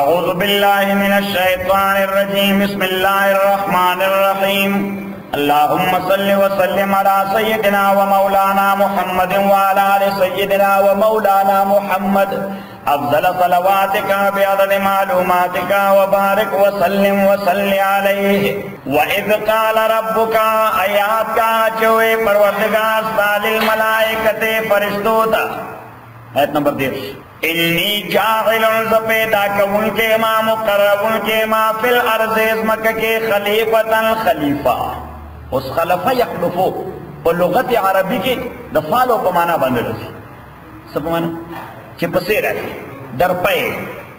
أعوذ بالله من الشيطان الرجيم. بسم الله الرحمن الرحيم. اللهم صل وسلم على سيدنا ومولانا محمد وعلى آل سيدنا ومولانا محمد. أفضل صلواتك بعدد معلوماتك وبارك وسلم وسل عليه. وإذ قال ربك آيات کا چوئے پروردگار سال الملائکت فرشتوتا آیت نمبر دیرش انی جاغل ز پیدا کون کے ما مقربون کے ما فی الارض ازمک کے خلیفتا خلیفہ اس خلفہ یخلفو پر لغت عربی کی دفالو پمانا بندر سی سب پمانا چی پسی رہی در پائے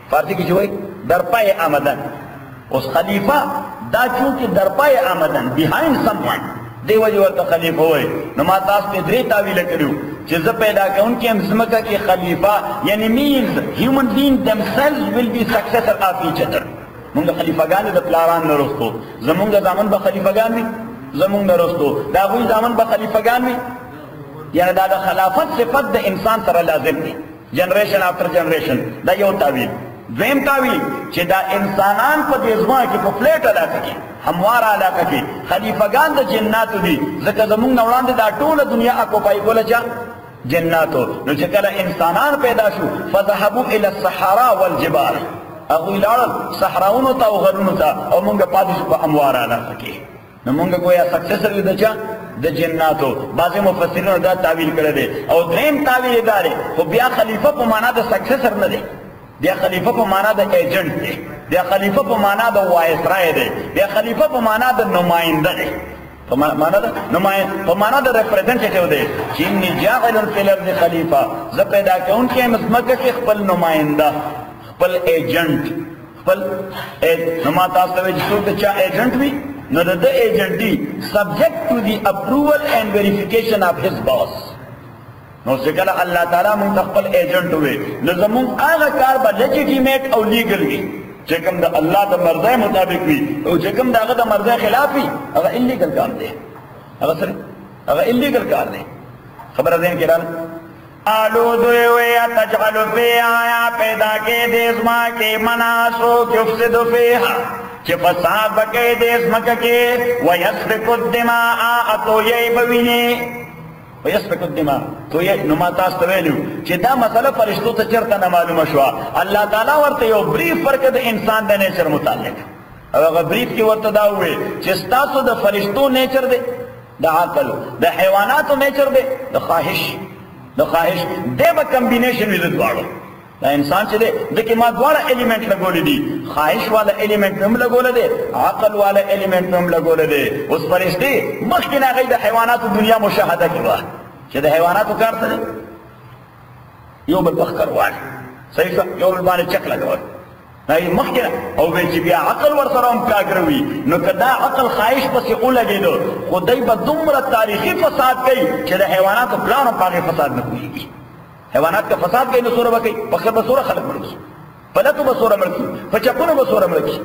فارسی کی چوئی در پائے آمدن. اس خلیفہ، دا چونکہ در پائے آمدن، behind someone. دیو جو ورته خلیفہ وای نو ما تاسو ته درې تعویل کړو چې زه پیدا کوم کې امزمکا کې خلیفہ یعنی means human being themselves will be successor of each other. موږ خلیفګان د پلاران نه رسو زمونږ ځامن به خلیفګان وي؟ زمونږ نه رسو دا غوي ځامن به خلیفګان وي؟ یعنی دا د خلافت صفت د انسان سره لازم دی. جنریشن افټر جنریشن دا یو تعویل دویم تاوی چې دا انسانان په دې ځما کې په فلیټ علاقه کې هموار علاقه کې خلیفګان د جناتو دي. ځکه زمونږ نه وړاندې دا ټوله دنیا اکوپای کوله چا؟ جناتو. نو چې کله انسانان پیدا شو فذهبوا الى الصحراء والجبال. هغوی لاړل صحراونو ته او غرونو ته او موږ پاتې شو په هموار علاقه کې. نو موږ ګویا سکسس یو د چا؟ د جناتو. بعضې مفسرینو دا تعویل کړی دی. او دریم تعویل یې دا دی خو بیا خلیفه په معنا د سکسسر نه دی. د خلیفہ په معنا د ایجنټ دی. د خلیفہ په معنا د وایس رای دی. د خلیفہ په معنا د نماینده دی. په معنا د نماینده په معنا د ریپرزینټیټیو دی. چې انی جاعل فی الارض خلیفہ زه پیدا کوم کې مسمکه کې خپل نماینده خپل ایجنټ خپل نما تاسو ته چې څوک چا ایجنټ وي؟ نو د agent the subject to the approval and verification of his boss نو سکل اللہ تعالیٰ من تخپل ایجنٹ ہوئے نظمون آغا کار با لیجیٹیمیٹ او لیگل گی چکم دا اللہ دا مرضی مطابق بھی او چکم دا اغا دا مرضی خلافی اغا انلیگل کار دے اغا سر اغا انلیگل کار دے خبر دین کی رال آلو دوئے ہوئے تجعل فی آیا، پیدا کے دیزما کے مناسو کفسد فیہا چی فساد بکے دیزمک کے ویسفک الدماء، اتو یئی بوینے ويسفك الدماء تو یې نو ما تاسو ته ویلو چې دا مسله فرشتو ته چرته نه معلومه شو الله تعالی ورته یو بریف فرق د انسان د نیچر متعلق. او هغه بریف کې ورته دا وې چې تاسو د فرشتو نیچر دی د عقل د حیواناتو نیچر دی د خواهش. د خواهش. د به کمبینیشن وي د دواړو. دا انسان چې دی دکې ما دواړه الیمنٹ لګولې دي. خواهش والا الیمنٹ هم لګولې دي عقل والا الیمنٹ هم لګولې دي اوس فرشتي مخکې نه غي د حیواناتو دنیا مشاهده کړه چې د حیواناتو کار ته یو بل بخکر وایي صحیح یو بل باندې چک لګول. نه مخکې او به چې بیا عقل ور سره هم کاګروي نو کدا عقل خواهش پسې اولګېدو خدای به دومره تاریخي فساد کوي چې د حیواناتو پلان په فساد نه کوي حیوانات کا فساد کوي نو سوره وکي بخر به سوره خلق مړ شي. پلتو به سوره مړ شي. پچکونو به سوره مړ شي.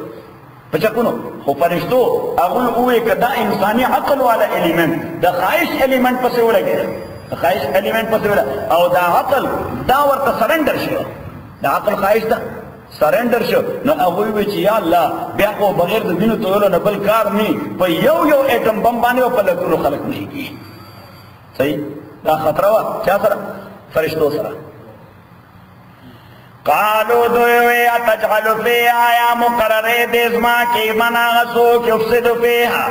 پچکونو خو فرشتو هغه وې کدا انساني عقل والا الیمنت د خواهش الیمنت پسې ولګي خواهش الیمنت پسې ولا او دا عقل دا ورته سرندر شو. دا عقل خواهش دا سرندر شو. نو هغه وې چې یا الله بیا کو بغیر د دینو تولو نه بل کار نه په یو یو اټم بم باندې په لګونو خلق نه کیږي صحیح؟ دا خطر وا چا سره؟ فرشتو سرا قالو دوئے اتجعل فی آیا مقرر دیزما کی مناغسو کی افسدو فیہا۔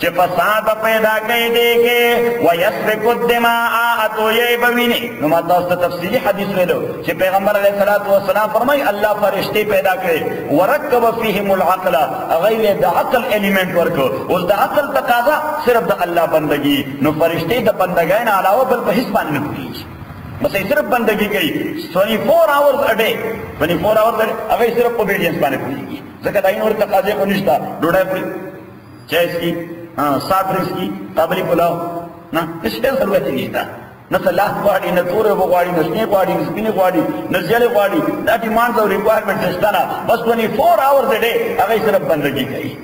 چی فساد پیدا کئی دے کے ویسفک الدماء اتو یہ بوینے۔ نمات دوست تفصیلی حدیث میں لو چی پیغمبر علیہ السلام فرمائی، اللہ فرشتے پیدا کرے۔ ورکب فیہم العقل۔ غیر دا عقل ایلیمنٹ ورکو۔ اس دا عقل تقاضا صرف دا اللہ بندگی۔ نو فرشتے دا بندگین علاوہ بل بحث پاننے کوئی بس صرف بندگی گئی سونی فور آورز اڈے سونی فور آورز اڈے اگر صرف اوبیڈینس پانے پڑی گی زکر دائن اور تقاضے کو نشتا ڈوڑا پڑی چیز کی سات رنس کی قابلی پلاؤ نا اس سے ضرورت نشتا نہ صلاح کواری نہ تورے بغواری نہ سنے کواری نہ سپینے کواری نہ زیلے کواری دا ڈیمانڈز اور ریکوائرمنٹ نشتانا بس سونی فور آورز اڈے اگر صرف بندگی گئی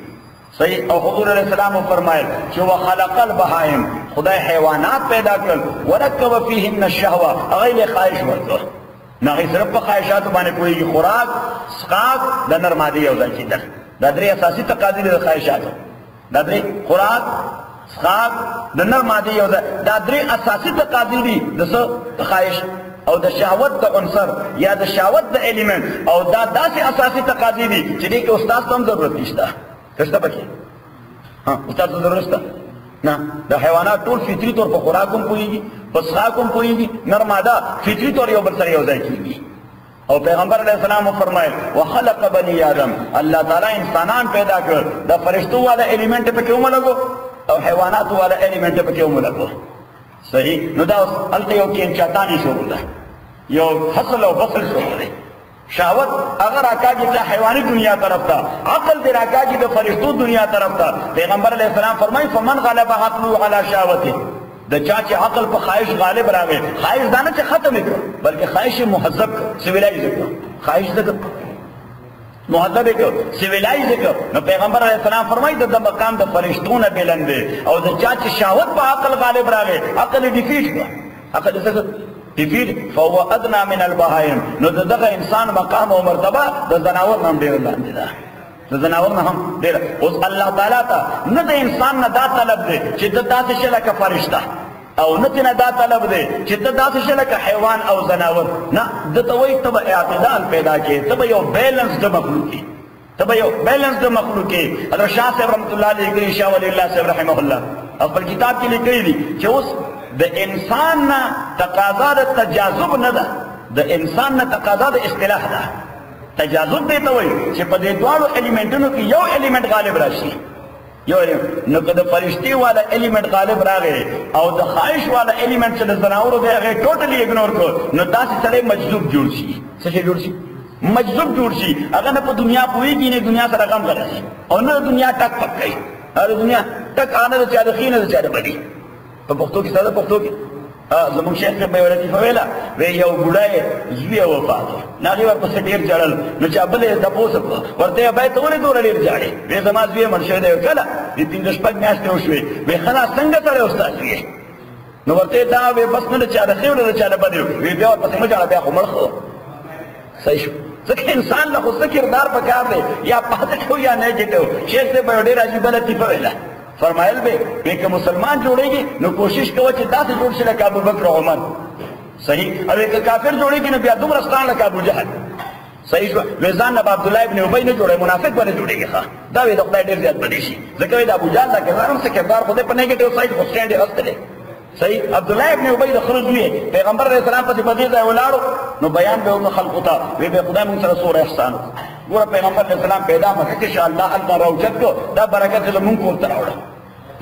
صحیح اور حضور علیہ السلام فرمائے کہ وہ خلق البہائم خدا حیوانات پیدا کر ورکب فیہن الشہوہ غیر خواہش ورکو نه صرف په خواهشاتو باندې کوي خوراک سقاق د نر ماده یو ځای کېدل. دا درې اساسي تقاضې د خواهشاتو. دا درې خوراک سقاق د نر ماده یو ځای. دا درې اساسي تقاضې دي د څه؟ خواهش او د شهوت د عنصر یا د شهوت د الیمنت او دا داسې اساسي تقاضې دي چې دې کې استاد هم ضرورت نشته کشته پکې. ها، استاد ته ضرورت شته نه د حیوانات ټول فطري طور په خوراک هم پوهېږي، په څښاک هم پوهېږي نر ماده فطري طور یو بل سره یو ځای کېږي. او پیغمبر علیہ السلام فرمائے وخلق بنی آدم. اللہ تعالیٰ انسانان پیدا کر دا فرشتو والا ایلیمنٹ پہ کیوں ملگو او حیوانات والا ایلیمنٹ پہ کیوں ملگو صحیح؟ نو دا الته یو کې چاتانی شروع ده یو حصل او بصل شروع ده شهوت اگر راکاږي چې حیواني دنیا طرف ته عقل دې راکاږي د فرشتو دنیا طرف ته. پیغمبر علیہ السلام فرمایي فمن غلب عقله على شهوته. د چا چې عقل په خواهش غالب راغی خواهش دانه چې ختم کړ بلکې خواهش مهذب سیویلایز کړ. خواهش دغه مهذب کړ سیویلایز کړ. نو پیغمبر علیہ السلام فرمایي د مقام د فرشتو نه بلند او د چا چې شهوت په عقل غالب راغی عقل ډیفیټ کړ. عقل څه ډیفیټ فهو ادنى من البهائم. نو دغه انسان مقام او مرتبه د زناور نام ډیر لاندې ده د زناور نه هم ډیر اوس الله تعالی ته نه د انسان نه دا طلب دی چې د داسې شي لکه فرشته. او نه تینا دا طلب دی چې ته داسې شي لکه حیوان او زناور. نه، د ته وایي اعتدال پیدا کړې، ته یو بیلنس د مخلوق ته به یو بیلنس د مخلوق کې حضرت شاه صاحب رحمت الله علیه لیکلي شاه ولی الله صاحب رحمه الله. خپل کتاب کې لیکلي دي چې اوس د انسان نه تقاضا د تجاذب نه ده. د انسان نه تقاضا د اصطلاح ده. تجاذب دی ته وایي چې په دې دواړو الیمنټونو کې یو الیمنٹ غالب راشي. یو نو که د فرشتي والا الیمنٹ غالب راغی او د خواهش والا الیمنٹ چې د زناورو دی هغه ټوټلی اګنور کو نو داسې سړی مجذوب جوړ شي. څه شي جوړ شي؟ مجذوب جوړ شي. هغه نه په دنیا پوهېږي نه دنیا سره غم غلطي او نه دنیا ټک پک کوي. هغه دنیا ټک آنه د چا د ښې نه د چا د بدي په پښتو کې ساده پښتو کې. ها زموږ شیخ په ولادت په ویلا وی یو ګډای زوی او وفات نه دی ورپسې ډیر جړل. نو چې ابله د پوسه ورته به ته ولې دور ډیر جړې وی زما زوی منشه دی. کله؟ د دې د شپږ میاشتې وشوي وی خلاص څنګه تړې استاد وی نو ورته دا وی بس نه چا د خیر نه چا د بده وی بیا ورپسې مجړه بیا خو مړ صحیح شو. ځکه انسان له خو څه کردار پکار دی؟ یا پاتې شو یا نه جټو شیخ ته به ډیر عجیب لطیفه ویله. فرمایل به به که مسلمان جوړیږي نو کوشش کوه چې داسې جوړ شي لکه ابوبکر او عمر. صحیح؟ او که کافر جوړیږي نو بیا دومره ستان لکه ابو جهل. صحیح شو؟ وزان ابو عبد الله ابن ابي نه جوړه منافق باندې جوړیږي ښا. دا وی د خدای ډیر زیات بدی شي. ځکه د ابو جهل دا کردار هم څه کردار خدای په نیگیټیو سایډ خو سټینډ راستله صحیح؟ عبد الله ابن ابي د خرج وی پیغمبر علیه السلام په دې ځای ولاړو نو بیان به ون خلق ته. وی به خدای مون سره سور احسان ګور پیغمبر علیه السلام پیدا مکه چې الله الله راوچت کو دا برکت زمون کو ته راوړو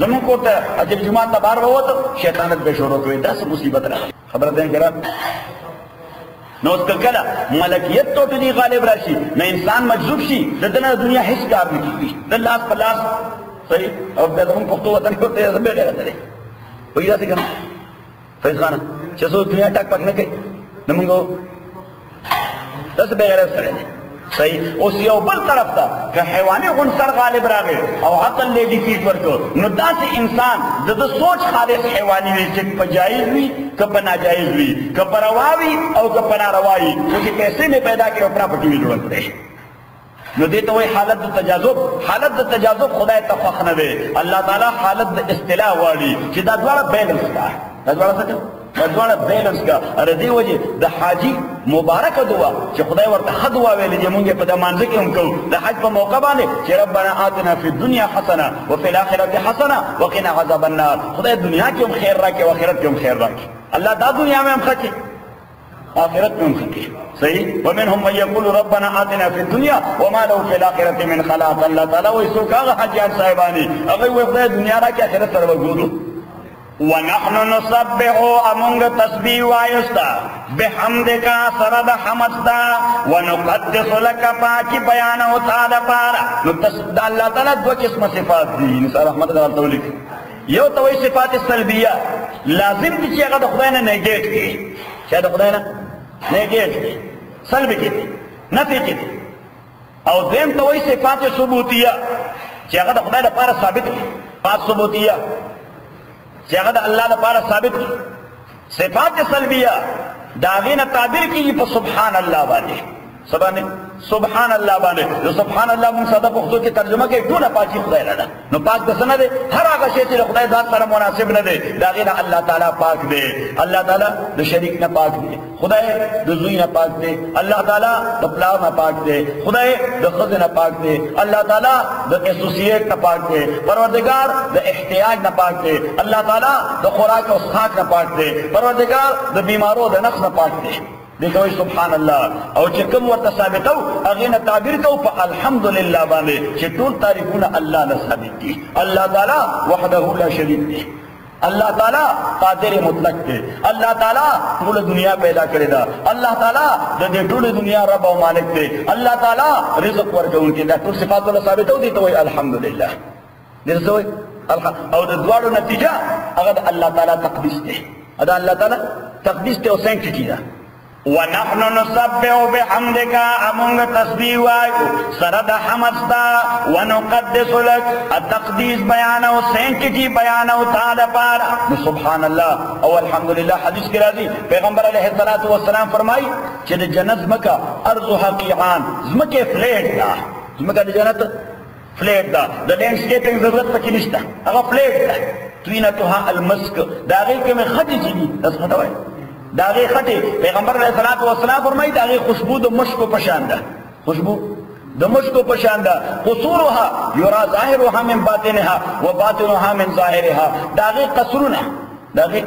زمون کو ته اجل جمعه ته بار ووت، شیطانت به شروع کړی دا مصیبت را خبره ده ګرام نو اس کله ملکیت ته ټولي غالب راشي نو انسان مجذوب شي، د دنیا دنیا هیڅ کار نه کوي د لاس په لاس. صحیح؟ او د زمون پښتو وطن کې ته زبې ډېر درې وایي دا څنګه فیض خان چې څو دنیا ټاک پک نه کوي، نو موږ تاسو به غیر سره صحیح. اوس یو بل طرف ته که حیواني عنصر غالب راغی او عقل له ډیفیټ ورکو نو داسې انسان د د سوچ خالص حیواني وي چې په جایز وي، که په ناجایز وي، که په روا وي او که په ناروا وي. چې پیسې مې پیدا کړې او پراپرټي مې جوړه کړې نو دې ته وایي حالت د تجاذب. حالت د تجاذب خدای ته خوښ نه دی. تعالی حالت د اصطلاح واړي چې دا دواړه بیلنس کا دا دواړه څه دا بیلنس کا اره دې وجه د حاجی مبارک دعا، چې خدای ورته ښه دعا ویلې چې مونږ په د مانځه کې هم کوو د حج په موقع باندې چې ربنا آتنا فی الدنیا حسنه وفي الاخرة حسنه وقنا عذاب النار. خدای دنیا کې هم خیر راکړي او آخرت کې هم خیر راکړي. الله دا دنیا میں هم ښه آخرت میں ہم مخکی صحیح؟ ومنهم من يقول ربنا آتنا في الدنيا وما له في الآخرة من خلاق. الله تعالی وی سوک آغا حجیان صاحبانی اغی وی خدای دنیا را آخرت سر وگودو ونحن نصبحو امونگ تسبیح وایستا بحمدکا سرد حمدتا ونقدس لکا پاکی بیانو تعالی پارا نو دا اللہ تعالی دو قسم صفات دی. نسال رحمت اللہ تعالیٰ تولیک یو توی صفات سلبیہ. لازم دی چی اغا دا خدای نے نیگیٹ کی. چا دا خدای نه نیګیټ سلب کې نفي کې او دیم ته وایي صفات ثبوتیه چې هغه د خدای لپاره ثابت دي صفات ثبوتیه چې هغه د الله لپاره ثابت کی صفات سلبیه داغین تعبیر کی په سبحان الله باندې سبحان سبحان الله باندې. نو سبحان الله موږ ساده پښتو کې ترجمه کوي ټول پاکي خدای لره نو پاک د سند هر هغه شی چې خدای ذات سره مناسب نه دی دا غیر الله تعالی پاک دی. الله تعالی د شریک نه پاک دی. خدای د زوی نه پاک دی. الله تعالی د پلاو نه پاک دی. خدای د خزه نه پاک دی. الله تعالی د اسوسییټ نه پاک دی. پروردگار د احتیاج نه پاک دی. الله تعالی د خوراک او اسخاک نه پاک دی. پروردگار د بیمارو د نقص نه پاک دی. دیکھوئی سبحان اللہ او چې کوم ورته ثابتو هغه نه تعبیر کو په الحمدلله باندې چې ټول تعریفونه الله نه ثابت دي الله تعالی وحده لا شریک دی اللہ تعالیٰ قادر مطلق دے اللہ تعالیٰ ټول دنیا پیدا کړی دا الله تعالی د دې ټول دنیا رب او مالک دی الله تعالی رزق ورکوونکی دا ټول صفات له ثابتو دي ته وای الحمدلله دې څه وای او د دواړو نتیجه هغه د الله تعالی تقدیس دی دا الله تعالی تقدیس ته او سینکټی ده ونحن نسبح بحمدك امونگ تسبیح وایو سرد حمدستا ونقدس لك. التقدیس بیانو سینکٹی بیانو تعالی پارا سبحان اللہ او الحمدللہ حدیث کی راضی پیغمبر علیہ السلام فرمائی کہ جنت زمکا ارضها قیعان. زمکے فلیٹ دا. زمکا دی جنت فلیٹ دا. دا لینڈسکیپنگ ضرورت پکی نشتا. اگا فلیٹ دا. توینتها المسک. دا غیر کمی خطی چیدی دس خطوائی داغه خطه پیغمبر علیہ الصلوۃ والسلام فرمایي داغه خوشبو د مشکو پشان ده. خوشبو د مشکو پشان ده. قصورها یرا ظاهرها من باطنها وباطنها من ظاهرها. داغه قصرونه. داغه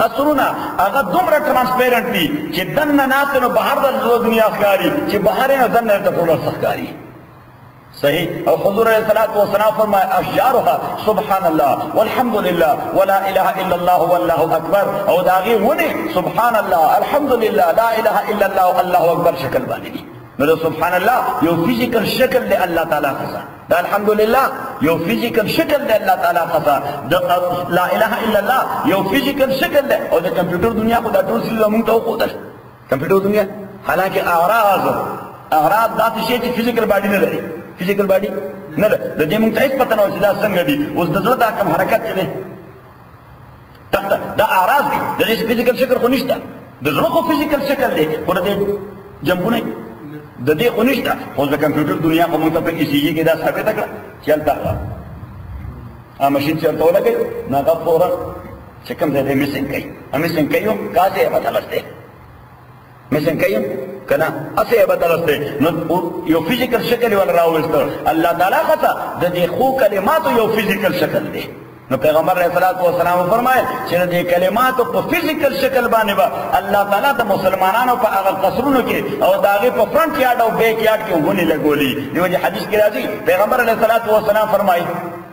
قصرونه. هغه دومره ترانسپیرنٹ دي چې دنه ناس نو بهر د دنیا ښکاری چې بهر نه دنه ته ټول ښکاری صحیح؟ او حضور علیہ الصلوۃ والسلام فرمایا اشجارها. سبحان الله والحمد لله ولا اله الا الله والله اکبر. او داغي ونی سبحان الله الحمد لله لا اله الا الله والله اکبر، شکل باندې نو سبحان الله یو فزیکل شکل دی الله تعالی خزا. دا الحمد لله یو فزیکل شکل دی الله تعالی خزا. لا اله الا الله یو فزیکل شکل دی او د کمپیوټر دنیا کو دا ټول څه موږ ته وخدل کمپیوټر دنیا؟ حالانکه اعراض اعراض داسې شی چې فزیکل باډي نه لري فزیکل باډي نه ده د دې موږ ته هیڅ پته نه وي چې دا څنګه دي اوس د زړه دا کوم حرکت دی دا اعراض دي د دې فزیکل شکل خو نشته د زړه خو فزیکل شکل دی خو د دې جنبونه د دې خو نشته خو د کمپیوټر دنیا خو موږ ته په ای سی جی کې دا ثابت کړه چلتا ا ماشین چلته ولګي نه دا فورا چې کوم ځای دې میسنګ کوي ا میسنګ کوي کاځه پته لسته میسنګ کوي کنا؟ اسه بدلسته نو یو فزیکل شکل ول راوستو الله تعالی خطا. د دې خو کلمات یو فزیکل شکل دی نو پیغمبر علیہ الصلوۃ والسلام فرمائے چې دې کلمات په فزیکل شکل باندې با الله تعالی د مسلمانانو په هغه قصرونو کې او داغه په فرنٹ یارډ او بیک یارډ کې غونې لګولي دیو حدیث کې راځي پیغمبر علیہ الصلوۃ والسلام فرمایي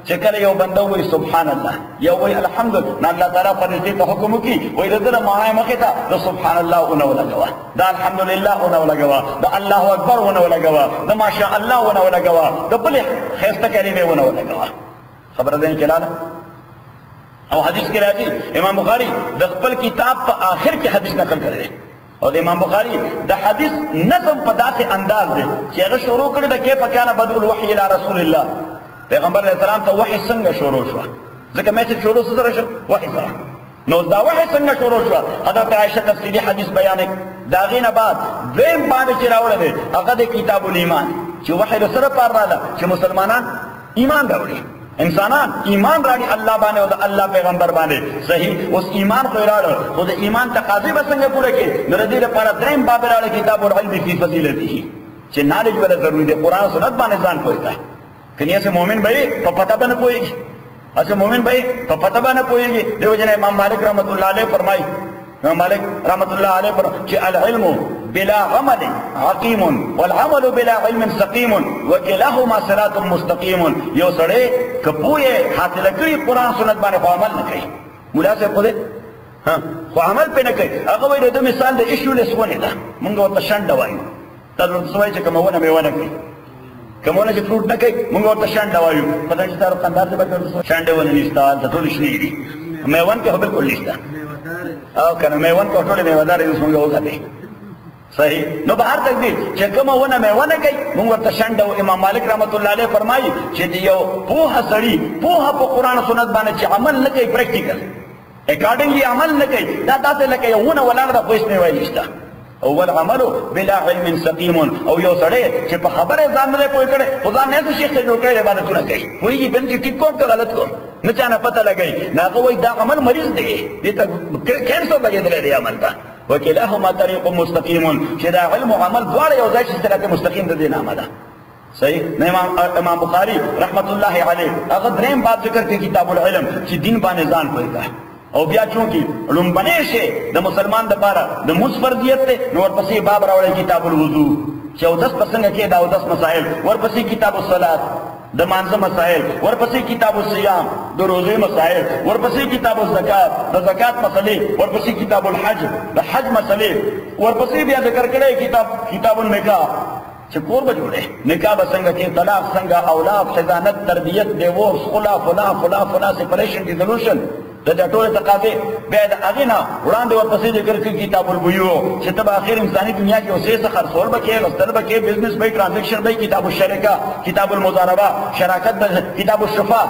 چې کله یو بنده وي سبحان الله یو وي الحمد نه الله تعالی پر دې ته حکم وکي وای دغه معنی مخه ته د سبحان الله او نو لګوا دا الحمدلله او نو لګوا دا الله اکبر او نو لګوا دا ماشاء الله او نو لګوا دا بل خسته کلمه او نو لګوا خبر ده کلاله او حدیث کې راځي امام بخاری د خپل کتاب په آخر کې حدیث نقل کړی او د امام بخاری د حدیث نظم په داسې انداز دی چې هغه شروع کړی د کیف کان بدء الوحی الى رسول الله پیغمبر علیہ السلام ته وحی څنګه شروع شو ځکه مې شروع سره شو؟ وحی سره. نو دا وحی څنګه شروع شو حضرت عائشہ تفصیلی حدیث بیان دا غینه بعد دیم باندې چې راوړل دي هغه د کتاب الایمان. چې وحی سره پار رااله چې مسلمانان ایمان راوړي. انسانان ایمان راړي الله باندې او د الله پیغمبر باندې. صحیح؟ اوس ایمان خو راړو خو د ایمان تقاضې به څنګه پوره کړي؟ نو د دې لپاره دریم باب راړي کتاب العلم فی فضیلته. چې نالج ولا ضروری دی؟ قران سنت باندې ځان کوی kini ase mu'min گی papata مومن بھئی تو پتہ بنا papata گی دیو جنہ امام مالک رحمت اللہ علیہ فرمائی امام مالک رحمت اللہ علیہ فرمائی کہ العلم بلا عمل حقیم والعمل بلا علم سقیم وکلہما صراط مستقیم یو سڑے کپوی حاصل کری قران سنت باندې عمل نه مولا سے خو خو عمل پہ نه کوي هغه مثال دے اشیو لے سونے دا نو څه وایي چې کومه ونه کومونه چې فروټ نه کوي موږ ورته شانډه وایو. پته چې تاسو خندار څه به شانډه ونه نشته د ټول شنی دي. میوان کې بالکل نشته او کنه میوان کو ټول میوادار یې څنګه وکړي صحیح. نو بهر تک دي چې کومه ونه میوانه کوي موږ ورته شانډه امام مالک رحمت الله علیه فرمایي چې یو پوها سړی پوها په قران سنت باندې چې عمل نه کوي پریکټیکل اکارډنګلی عمل نه کوي. دا داسې لکه یو ونه ولاړه ده خو هېڅ نه وایي نشته اول عملو بلا علم سقیم. او یو سړی چې په خبره ځان نه پوي کړي خدا نه څه شیخ ته جوړ کړي عبادتونه کوي. وایي بل چې ټیک کوم که غلط کوم؟ نه چا نه پته لګي نه هغه وایي دا عمل مریض دی. دې ته کینسر لګېدلی دی عمل ته؟ وکلاهما طریق مستقیم. چې دا علم او عمل دواړه یو ځای چې صراط مستقیم د دې نامه ده. صحیح؟ امام امام بخاری رحمت الله علیه هغه دریم باب ذکر کوي کتاب العلم چې دین باندې ځان پوي او بیا چونکی لومبنه شي د مسلمان د پاره د موس فرضیت ته نو ورپسې باب راوړی کتاب الوضو. چې او دس پسنګ کې دا او دس مسائل، ورپسې کتاب الصلات د مانزه مسائل، ورپسې کتاب الصيام د روزه مسائل، ورپسې کتاب الزکات د زکات مسلې ورپسې کتاب الحج د حج مسلې ورپسې بیا ذکر کړی کتاب کتاب النکاح. چې کور به جوړې، نکاح به څنګه کې، طلاق څنګه، اولاد، خزانت، تربیت ډیورس خلا فلا فلا فلا سپریشن ډیزولوشن د دې ټول تقاضې بیا د هغې نه وړاندې ورپسې ذکر کړي کتاب البیوع چې ته به اخر انساني دنیا کې اوسې څه خرڅول به کې لوستل به کې بزنس به ټرانزیکشن به کتاب الشرکه کتاب المضاربه شراکت به کتاب الشفا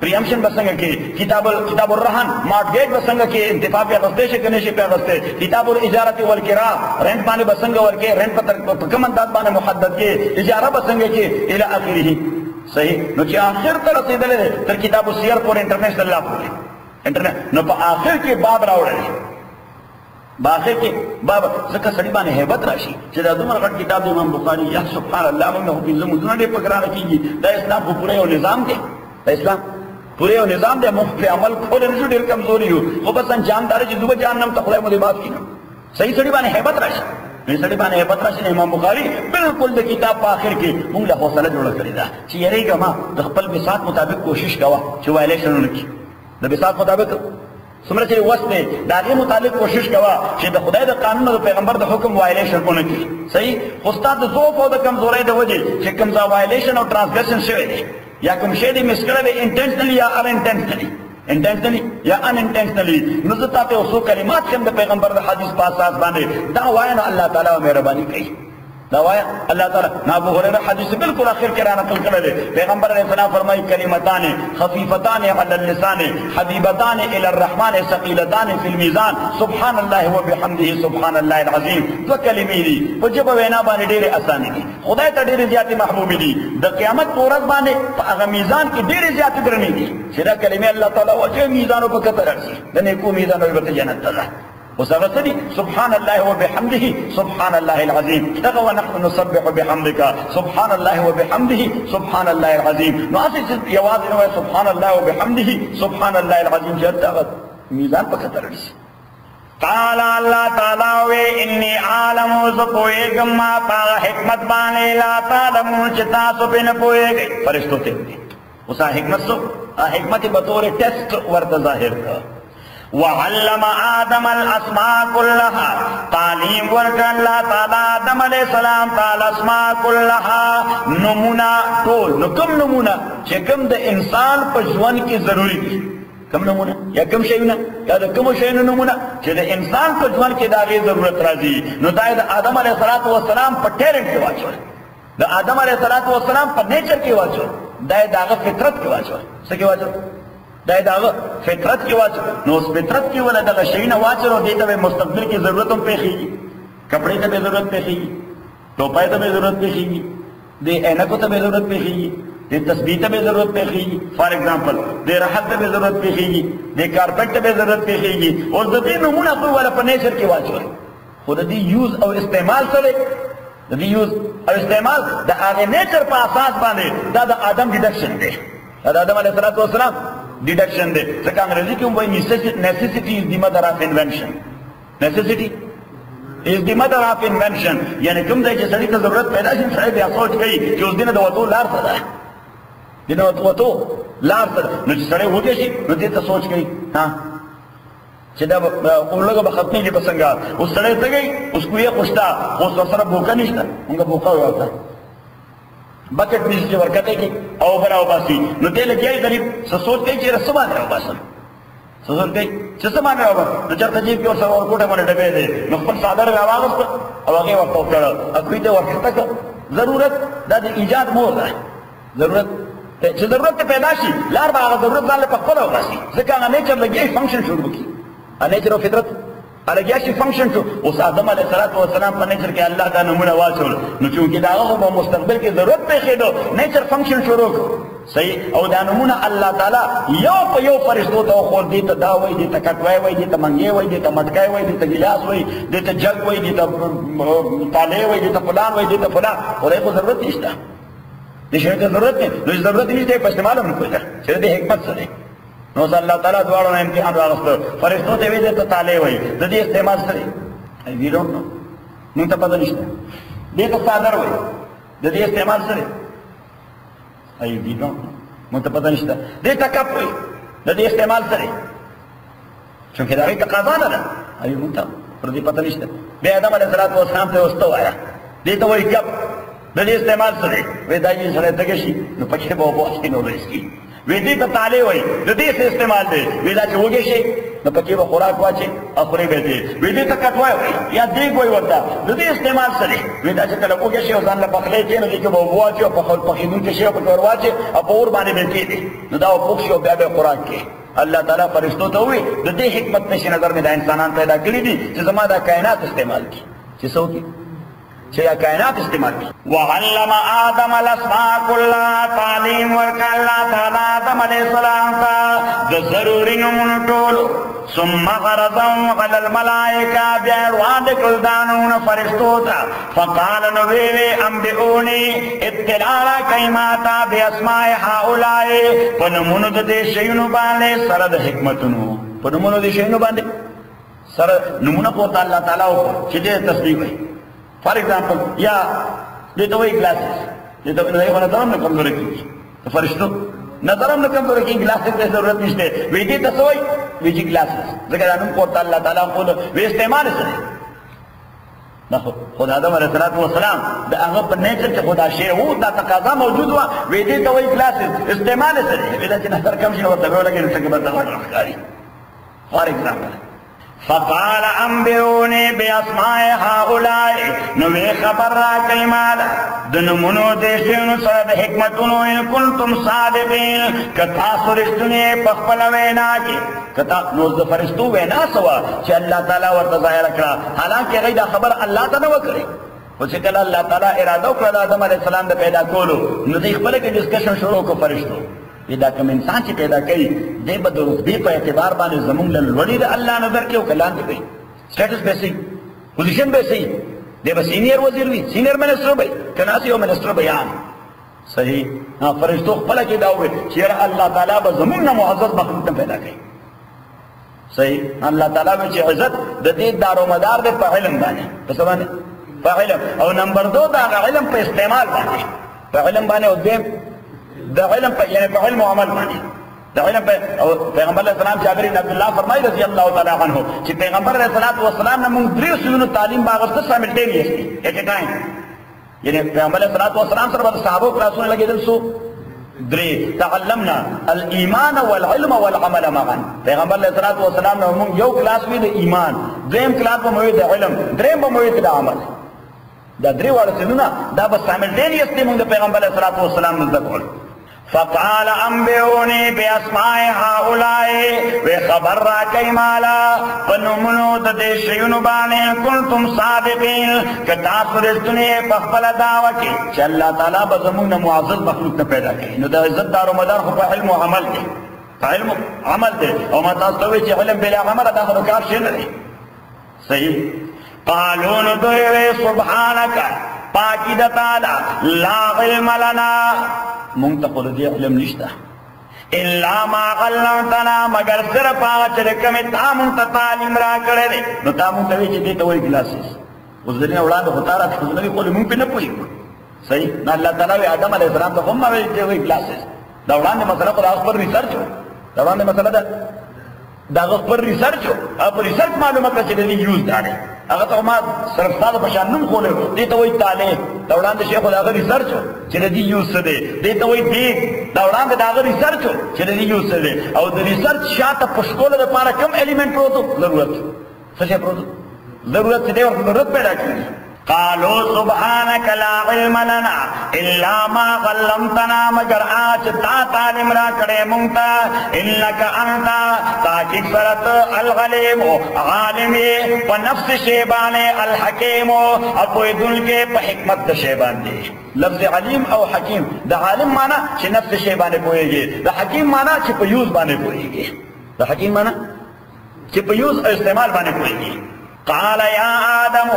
پریمشن به څنګه کې کتاب کتاب الرهن مارټګیج به څنګه کې انتفاع په غسته شي کنه شي په غسته کتاب الاجاره والکرا رنٹ باندې به څنګه ورکې؟ رنٹ په کوم انداز باندې محدد کې اجاره به څنګه کې الی اخره صحیح؟ نو چې اخر ته رسیدلې تر کتاب السیر پورې انټرنیشنل لا پورې انټرنیټ نو په آخر کې باب راوړل باخر کې باب ځکه سړي باندې hebat راشي چې دا دومره غټ کتاب امام بخاری، یا سبحان الله موږ په زموږ زونه ډېر پکړه کیږي دا اسلام په پوره یو نظام دی دا اسلام پوره یو نظام دی موږ په عمل کول نه ډېر کمزوري یو خو بس انجام دار چې دوه جهنم ته خدای مو دې معاف صحیح سړي باندې hebat راشي نو سړي باندې hebat راشي امام بخاری۔ بالکل د کتاب په آخر کې موږ له حوصله جوړه کړی دا۔ چې یریګه ما د خپل بساط مطابق کوشش کاوه چې وایلیشن نه کړي د بساط مطابق څومره چې وس دی د هغې متعلق کوشش کوه چې د خدای د قانون او د پیغمبر د حکم وایلیشن ونه کړي. صحیح؟ خو ستا د ضعف او د کمزورۍ د وجې چې کوم ځای وایلیشن او ټرانسګرشن شوی دی یا کوم شی دی مس کړی دی انټینشنلی یا ان انټینشنلی انټینشنلی یا ان انټینشنلی نو زه تاته اوسو کلمات کوم د پیغمبر د حدیث په اساس باندې. دا وایم الله تعالی مهرباني کوي دا وایا الله تعالی نا ابو هريره حدیث بالکل اخر کې را نقل کړل پیغمبر علیہ السلام فرمایي کلمتان خفیفتان علی اللسان، حبیبتان الی الرحمن ثقيلتان فی الميزان سبحان الله وبحمده سبحان الله العظیم۔ دو کلمې دي په جبه وینا باندې ډېرې اسانه دي خدای ته ډېرې زیاتې محبوب دي د قیامت پر ورځ باندې په هغه میزان کې ډېرې زیاتې ګرنې دي چې دا کلمې الله تعالی وجه میزانو په کتر راځي د نیکو میزانو به جنت ته وسغتني سبحان الله وبحمده. سبحان الله العظيم. دغه ونحن نسبح بحمدك. سبحان الله وبحمده. سبحان الله العظيم. نو أساس یواز نو سبحان الله وبحمده. سبحان الله العظيم. جدا میزان په خطر قال الله تعالی وی انی عالم زپویګم ما په حکمت باندې لا تعلم چې تاسو نه پويږئ فرشتو ته اوسه حکمت سو. حکمت به تور ورته ظاهر. وعلم آدم الاسماء كلها. تعلیم ورکړ الله تعالی آدم علیہ السلام تعالی اسماء كلها. نمونه ټول. نو کوم نمونه؟ چې کوم د انسان په ژوند کې ضروری دي. کوم نمونه؟ یا کوم شیونه؟ یا د کوم شیونو نمونه؟ چې د انسان په ژوند کې دا غي ضرورت راځي. نو دا د آدم علیہ السلام په ټیلنټ کې واچول. د آدم علیہ السلام په نیچر کې واچول. دا د هغه فطرت کې واچول. څه کې واچول دا داغه فطرت کې واچ نو اس فطرت کې ولا دغه شی نه واچو دې ته مستقبل کې ضرورت هم پېخي کپڑے ته به ضرورت پېخي ټوپای ته به ضرورت پېخي دې عینکو ته به ضرورت پېخي دې تسبیح ته به ضرورت پېخي فار ایگزامپل دې راحت ته به ضرورت پېخي دې کارپټ ته به ضرورت پېخي او د دې نمونه خو ولا په نیچر کې واچو خو د دې یوز او استعمال سره د دې یوز او استعمال د هغه نیچر په اساس باندې دا د آدم ډیډکشن دی. دا د آدم علیه السلام deduction دی ځکه انګریزي کې وایي necessity is the mother of invention. Necessity is the mother of invention. یعنی کوم ځای چې سړي ته ضرورت پیدا شي سړی بیا سوچ کوي چې اوس دینه د وتو لار څه ده دینه وتو لار څه ده نو چې سړی وږی شي نو دې ته سوچ کوي ها چې دا اولګه به ختمېږي په څنګه اوس سړی ته گئی اوس کو یې خوشتا اوس سره بوکا نشته موږ بوکا ورته بکټ نیز چې ورکته کې او برا او باسي نو دې لګي غریب سسوت کوي چې رسما نه وباسم سسوت کوي چې سما نه وبا نو چرته چې پیو سره ورکوټه باندې ډبې دي نو خپل صادر راوغست او هغه ورته کړ اخوي ته ورته ضرورت د ایجاد مور ده ضرورت چې ضرورت پیدا شي لار به هغه ضرورت ځان له خپل وباسي ځکه هغه نیچر لګي فنکشن شروع کی نیچر او فطرت الګیا شي فنکشن شو اوس آدم علیه السلام په نیچر کې الله دا نمونه واچول نو چونکې دا هغه په مستقبل کې ضرورت پېښېدو نیچر فنکشن شروع صحیح او دا نمونه الله تعالی یو په یو فرشتو ته خور دي ته دا وای دي ته کټوای وای دي ته منګي وای دي ته مټکای وای دي ته ګلاس وای دي ته جگ وای دي ته تاله وای دي ته فلان وای دي ته فلان ورې کو ضرورت نشته ته ضرورت نه نو ضرورت نشته په استعمال هم کوي چې دې حکمت سره نو صلی الله تعالی دواړو نه امتحان راغستو فرشتو ته وی ته تاله وای د دې استعمال سره ای وی ډونټ نو موږ ته پته نشته. دې ته صادر وای د دې استعمال سره ای وی ډونټ نو موږ ته پته نشته. دې ته کپ وای د دې استعمال سره چونکه دا غي تقاضا نه ده. ای موږ ته پر دې پته نشته. بیا آدم علیه السلام ته وستو آیا دې ته وای کپ. د دې استعمال سره وې دا یې سره تګ شي. نو پکې به وبو نو رسکی وې دې ته تاله وای د دې څه استعمال دی وې دا چې وګې شي نو پکې به خوراک واچي اخري به دې وې دې ته کټوای یا دې کوئی وتا د دې استعمال سره وې دا چې کله وګې شي ځان له پخلې کې نو کې به واچي او په خپل پخې نو کې شي په کور واچي او په اور باندې به کې نو دا پوښ شو بیا به خوراک کې الله تعالی فرشتو ته وی د دې حکمت نشه نظر مې دا انسانان پیدا کړی دي چې زما دا کائنات استعمال کی چې څوک چې کائنات استعمال کی۔ وعلم آدم الاسماء كلها تعلیم ورکړ الله تعالی آدم علیہ السلام ته د ضروري نمونه ټول ثم غرضهم على الملائکه بیا روان کړل فرشتو ته فقال نو ویلي انبئوني اطلاع کایماتا باسماء هؤلاء په نمونه شیونو باندې سره د حکمتونو په شیونو باندې تصدیق فار ایگزامپل یا دې ته وایي ګلاسز دې ته نه یو نظر نه کمزورې کیږي فرشتو نظر هم نه کمزورې کیږي ګلاسز ته ضرورت نشته وې دې ته سوې وې چې ګلاسز ځکه دا نوم کوته الله تعالی په وې استعمال سره دا خدای آدم علیه السلام د هغه په نیچر کې خدا شی وو دا تقاضا موجود و وې دې ته وایي ګلاسز استعمال سره وې دا چې نظر کم شي نو ته ویل کې څه کې بدل راځي فار ایگزامپل فقال انبئوني باسماء هؤلاء نو خبر را کوي مال د نمونو د شنو سره د حکمتونو ان کنتم صادقین کتا سرشتونه په خپل وینا کې کتا نو د فرشتو وینا سوا چې الله تعالی ورته ظاهر کړه حالانکه غي دا خبر الله تعالی وکړي او چې کله الله تعالی اراده وکړه د آدم علیه السلام د پیدا کولو نو د خپل کې ډسکشن شروع کو فرشتو پیدا کوم انسان چې پیدا کوي دی به د رتبې په اعتبار باندې زمونږ له لوړې د الله نظر کې او کلام کې کوي سټیټس به صحیح پوزیشن به صحیح دی به سینئر وزیر وي سینئر منسټر به کناسي او منسټر بیان صحیح؟ ها فرشتو خپل کې دا وي چې الله تعالی به زمونږ نه معزز مخلوق پیدا کوي صحیح؟ الله تعالی به چې عزت د دې دارو مدار ده په علم باندې په څه باندې په علم۔ او نمبر 2 دا علم په استعمال باندې په علم باندې او دیم د علم په یعنی په علم او عمل باندې. د علم په او پیغمبر علیه السلام جابر بن عبد الله فرمایي رضی الله تعالی عنہ چې پیغمبر علیه السلام نه موږ درې سونو تعلیم باغسته سایملټینیسلی ایٹ ا ټایم یعنی پیغمبر علیه السلام سره د صحابه کلاسونه لګیدل سو درې. تعلمنا الايمان والعلم والعمل معا. پیغمبر علیه السلام نه موږ یو کلاس وی د ایمان دریم کلاس به موږ د علم دریم به موږ د عمل. دا درې واړه څه دا به سایملټینیسلی موږ د پیغمبر علیه السلام نه ذکر فقال انبئوني باسماء هؤلاء وخبر را کئی مالا فنمنو د دې شیونو باندې کنتم صادقین کدا فرستنی په خپل دعوا کې چې الله تعالی به زموږ معزز مخلوق نه پیدا کړي. نو د عزت دار او مدار خو په علم او عمل کې علم عمل دی. او ما تاسو ته چې علم بلا عمل دا خو کار شي نه دی. صحیح. قالون دوی سبحانك پاکی د لا علم لنا. مونږ ته خو دې علم نشته. الا ما علمتنا مگر صرف هغه چې کومه تا مونږ ته تعلیم را کړې ده نو تا مونږ ته وی چې دې ته وایي کلاسز اوس دې نه وړاندې هوتا را نه کولی مونږ په نه پوي صحیح؟ نه الله تعالی آدم علیه السلام ته هم ویل چې وایي کلاسز دا وړاندې مسله خو تاسو پر ریسرچ ہو دا وړاندې مسله ده. دا اس پر ریسرچ او پر ریسرچ معلومه کړه چې یوز دا هغه ته ما صرف تاسو په شان نوم خولې دي ته وایي تعالی دا وړاندې شیخ غو ریسرچ چې دې یوز څه دی. دې ته وایي دې دا وړاندې دا غو ریسرچ چې دې یوز څه دی. او د ریسرچ شاته پښکول لپاره کم الیمنٹ پروت ضرورت. څه شي پروت ضرورت دې ورته ضرورت پیدا کړي قالوا سبحانك لا علم لنا الا ما علمتنا مگر آج تا تعلیم را کړې مونږ ته انك انت تاکي سرت الغليم عالم په نفس شی باندې الحکیم او په دل کې په حکمت شی باندې لفظ علیم او حکیم د عالم معنی چې نفس شی باندې پوهیږي د حکیم معنی چې په یوز باندې پوهیږي. د حکیم معنی چې په یوز استعمال باندې پوهیږي. قال یا آدم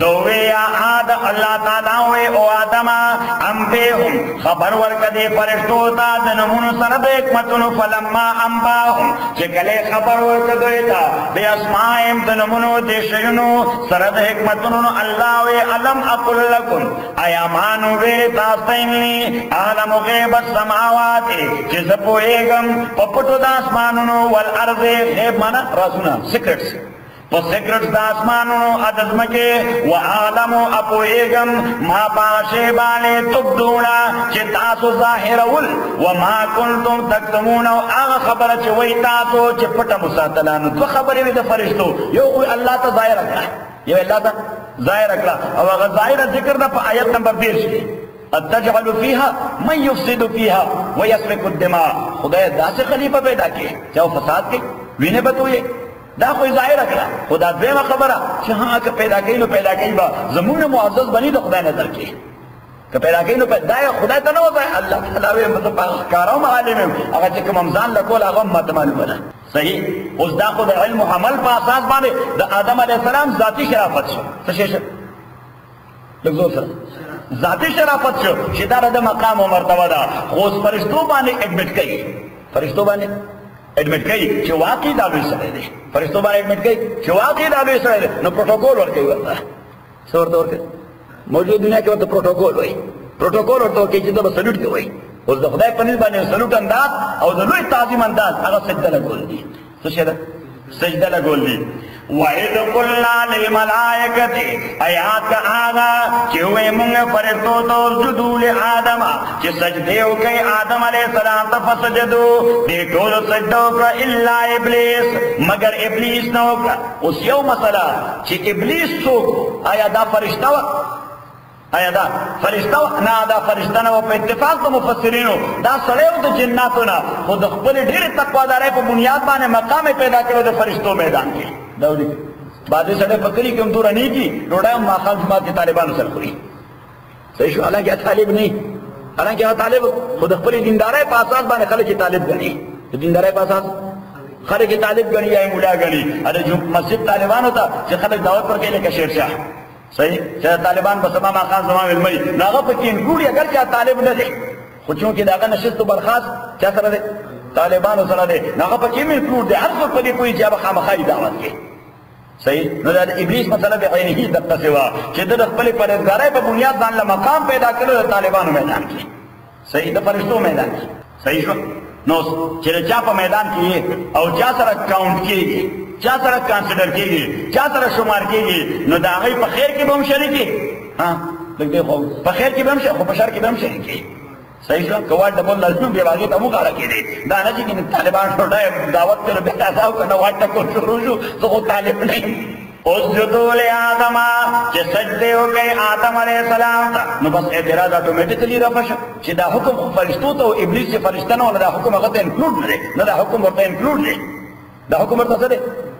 دووے یا آدم اللہ تعالیٰ ہوئے، او آدم انبیہم خبر ورکدے فرشتو تا دنمون سرد حکمتن، فلما انباہم چکلے خبر ورکدے تا، بے اسمائم دنمونو دے شیونو سرد حکمتن، اللہ ہوئے علم اقل لکن آیا مانو ویرے تاستینلی عالم غیب السماوات۔ چیز پوئیگم پپٹو داسمانونو والارض، غیب مانا راسونا سکرٹس و سکرٹ دا اسمانونو ادزمکے و عالمو اپوئیگم ما پاشے بانے تبدونا چی تاسو ظاہرول و ما کنتم تکتمونو آغا خبر چی وی تاسو چی پٹا مساتلانو دو خبری وی دا فرشتو یو کوئی اللہ تا ظاہر اکلا یو اللہ تا ظاہر اکلا او اگر ظاہر ذکر دا پا آیت نمبر دیرش کی اتجعل فیہا من یفسد فیہا ویسرک الدماء خدا دا سے خلیفہ پیدا کیے چاہو فساد کے وینے بتوئے دا خو ظاهر کړه. خدا دیمه خبره چې ها که پیدا کړي نو پیدا کړي با زمونه معزز بني د خدای نظر کې که پیدا کړي نو پیدا خدای ته نه وځي الله تعالی به مطلب کارو عالم هغه چې کوم امزان لکول هغه ماته معلومه ده صحیح؟ اوس دا خو د علم عمل په اساس باندې د آدم علی السلام ذاتی شرافت شو. څه شي لږ سره. ذاتی شرافت شو. چې دا د مقام او مرتبه ده. خو فرشتو باندې اډمټ کړي فرشتو باندې اډمټ کړي چې واقعي دا لوی سره دی فرشتو باندې اډمټ کړي چې واقعي دا لوی سره دی نو پروتوکول ورکوي ورته څه ورته ورکوي موجود دنیا کې ورته پروتوکول وایي پروتوکول ورته ورکوي چې دا به سلوټ کوي اوس د خدای په نسبت باندې سلوټ انداز او د لوی تعظیم انداز. هغه سجده لګول دي څه شي ده سجده لګول دي وَإِذْ قُلْنَا لِلْمَلَائِكَةِ آیات کا آغا چوئے منگ فرشتو تو سجدو لآدم چی سجدیو کئی آدم علیہ السلام تا فسجدو۔ دے ٹول سجدو کا اللہ ابلیس، مگر ابلیس نہ ہوگا اس یو مسئلہ چی ابلیس سوک آیا دا فرشتہ آیا دا فرشتہ نا دا فرشتہ نا په اتفاق د مفسرینو. دا سړیو د جناتو نه خو د خپل ډېر تقوا دارای په بنیاد باندې مقام پیدا کړو د فرشتو میدان کې. دا ولي بعضې سړی په کلي کې هم دوره نه کي ډوډۍ هم ماښام جماعت کې طالبانو سره خوري. صحیح شو، حالانکه طالب نه حالانکه هغه طالب خو د خپلې دیندارۍ په اساس باندې خلک یې طالب ګڼي. د دیندارۍ په اساس خلک یې طالب ګڼي یا یې مولا ګڼي. د مسجد طالبانو ته چې خلک دعوت ورکوي، لکه شیرشاه. صحیح؟ چې طالبان په سما خان زما علمي ناغه پکې انکلوډ اگر چې طالب نه دي خو چونکې داغه نشست برخاست چا سره دي طالبانو سره دي ناغه پکې انکلوډ دي هر څوک په دې کوئی چې به خامخا دعوت کوي صحیح؟ نو دا ابلیس مسله به عینه دغه سوا چې د خپل پرهیزګارۍ په بنیاد باندې مقام پیدا کړو طالبانو میدان کې. صحیح؟ د فرشتو میدان کې. صحیح شو نو چې چا په میدان کې او چا سره کاونټ کېږي چا سره کانسیډر کېږي چا سره شمار کېږي نو دا هغه په خیر کې به هم شریکي ها؟ لکه خو په خیر کې به هم شریک خو په شر کې به هم شریکي صحیح شو؟ کوا ډبل لازم به واګه ته راکې دي دا نه چې طالبان ټوټه دعوت کړو به تاسو کنه واټه کو شروع شو زه طالب نه اسجدو لے آدم چې سجده وکړي آدم علیه السلام ته نو بس اعتراض اتوماتیکلی راپښه چې دا حکم فرشتو ته ابلیس چې فرشتہ نه دا حکم هغه ته انکلود نه نه دا حکم ورته انکلود نه دا حکم ورته څه دی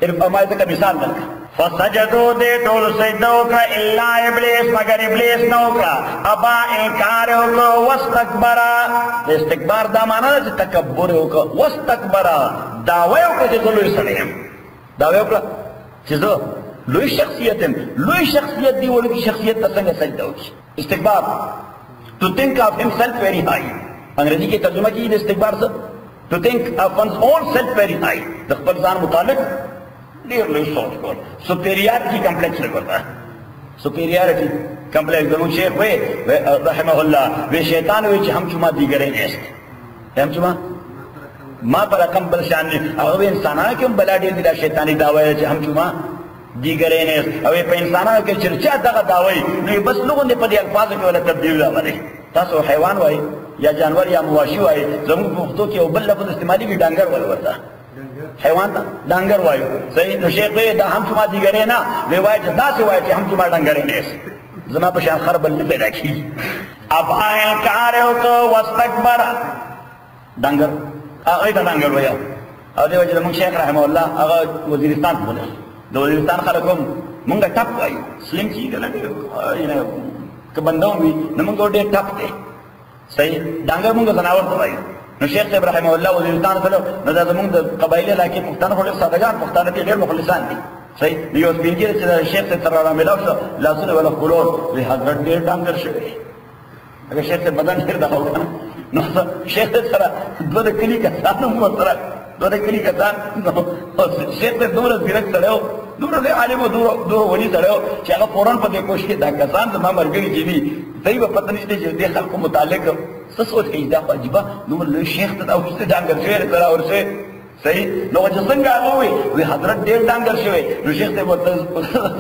ارمایه ته مثال درکړه فسجدو دے ټول سجده وکړه الا ابلیس مگر ابلیس نو وکړه ابا انکار وکړو واستكبر استکبار دا معنی چې تکبر وکړو واستكبر دا وایو چې ټول سړی دا وایو چې زه لوی شخصیت ہیں۔ لوی شخصیت دی ولی کی شخصیت تا سنگ سجدہ ہو کی استکبار to think of himself very high انگریزی کی ترجمہ کی استکبار سے۔ to think of one's own self very high د خپل ځان متعلق ډیر لوی سوچ کول سپیریارٹی کمپلیکس لګورتا سپیریارٹی کمپلیکس دمو شیخ وې رحمه الله وې شیطان وې چې هم چما دیګرې نه هم چما؟ ما پر رقم بل شان نه هغه انسانانو کې هم بلا ډیر دي شیطانی داوی چې هم چما؟ دیګرې نه. او په انسانانو کې چرچا دغه داوی. نو بس لوګون دې په دې الفاظو کې ولا تبدیل راوړي تاسو حیوان وای یا جانور یا مواشي وای زموږ په پښتو کې یو بل لفظ استعمالي کې ډنګر ول ورته. حیوان ته ډنګر وایو. صحیح؟ نو شیخ وی دا هم شما دیګرې نه. وی وای چې داسې وای چې هم شما ډنګرې نه زما په شان خر بل نه پیدا کی اب انکار وکړ واستكبر ډنګر. هغه ته ډنګر ویا او دی وجه موږ شیخ رحم الله هغه وزیرستان ته د وزیرستان خلک هم مونږ ټپ وایو سلیم چې کله نه که بندوم وي نو مونږ ډېر ټپ دی صحیح ډنګر مونږ زناور ته وایو نو شیخ صاحب رحم الله وزیرستان ته نو دا زمونږ د قبایل علاقې پښتانه خو ډېر سادهګان پښتانه کې ډېر مخلصان دي صحیح نو یو سپین ږیری چې د شیخ صاحب سره رامیلاو شو لاسونه ولا خلور وی حضرت ډېر ډنګر شوی اگر شیخ صاحب بدن ډېر دغه وکړه نو شیخ صاحب سره دوه د کلي کسان هم ورسره دوه د کلي کسان نو شیخ صاحب دومره ځیرک سړی دومره لوی عالم و دومره دومره ولي و چې هغه فورن په دې کوشش دا کسان زما ملګري چې دي دوی به پته نشته چې دې خلکو متعلق څه سوچ کوي دا عجیبه دومره لوی شیخ ته دا اوس ته ډانګر شوی سره ورسه صحیح نو چې څنګه هغه وي وی حضرت ډېر ډانګر شوی نو شیخ ته ورته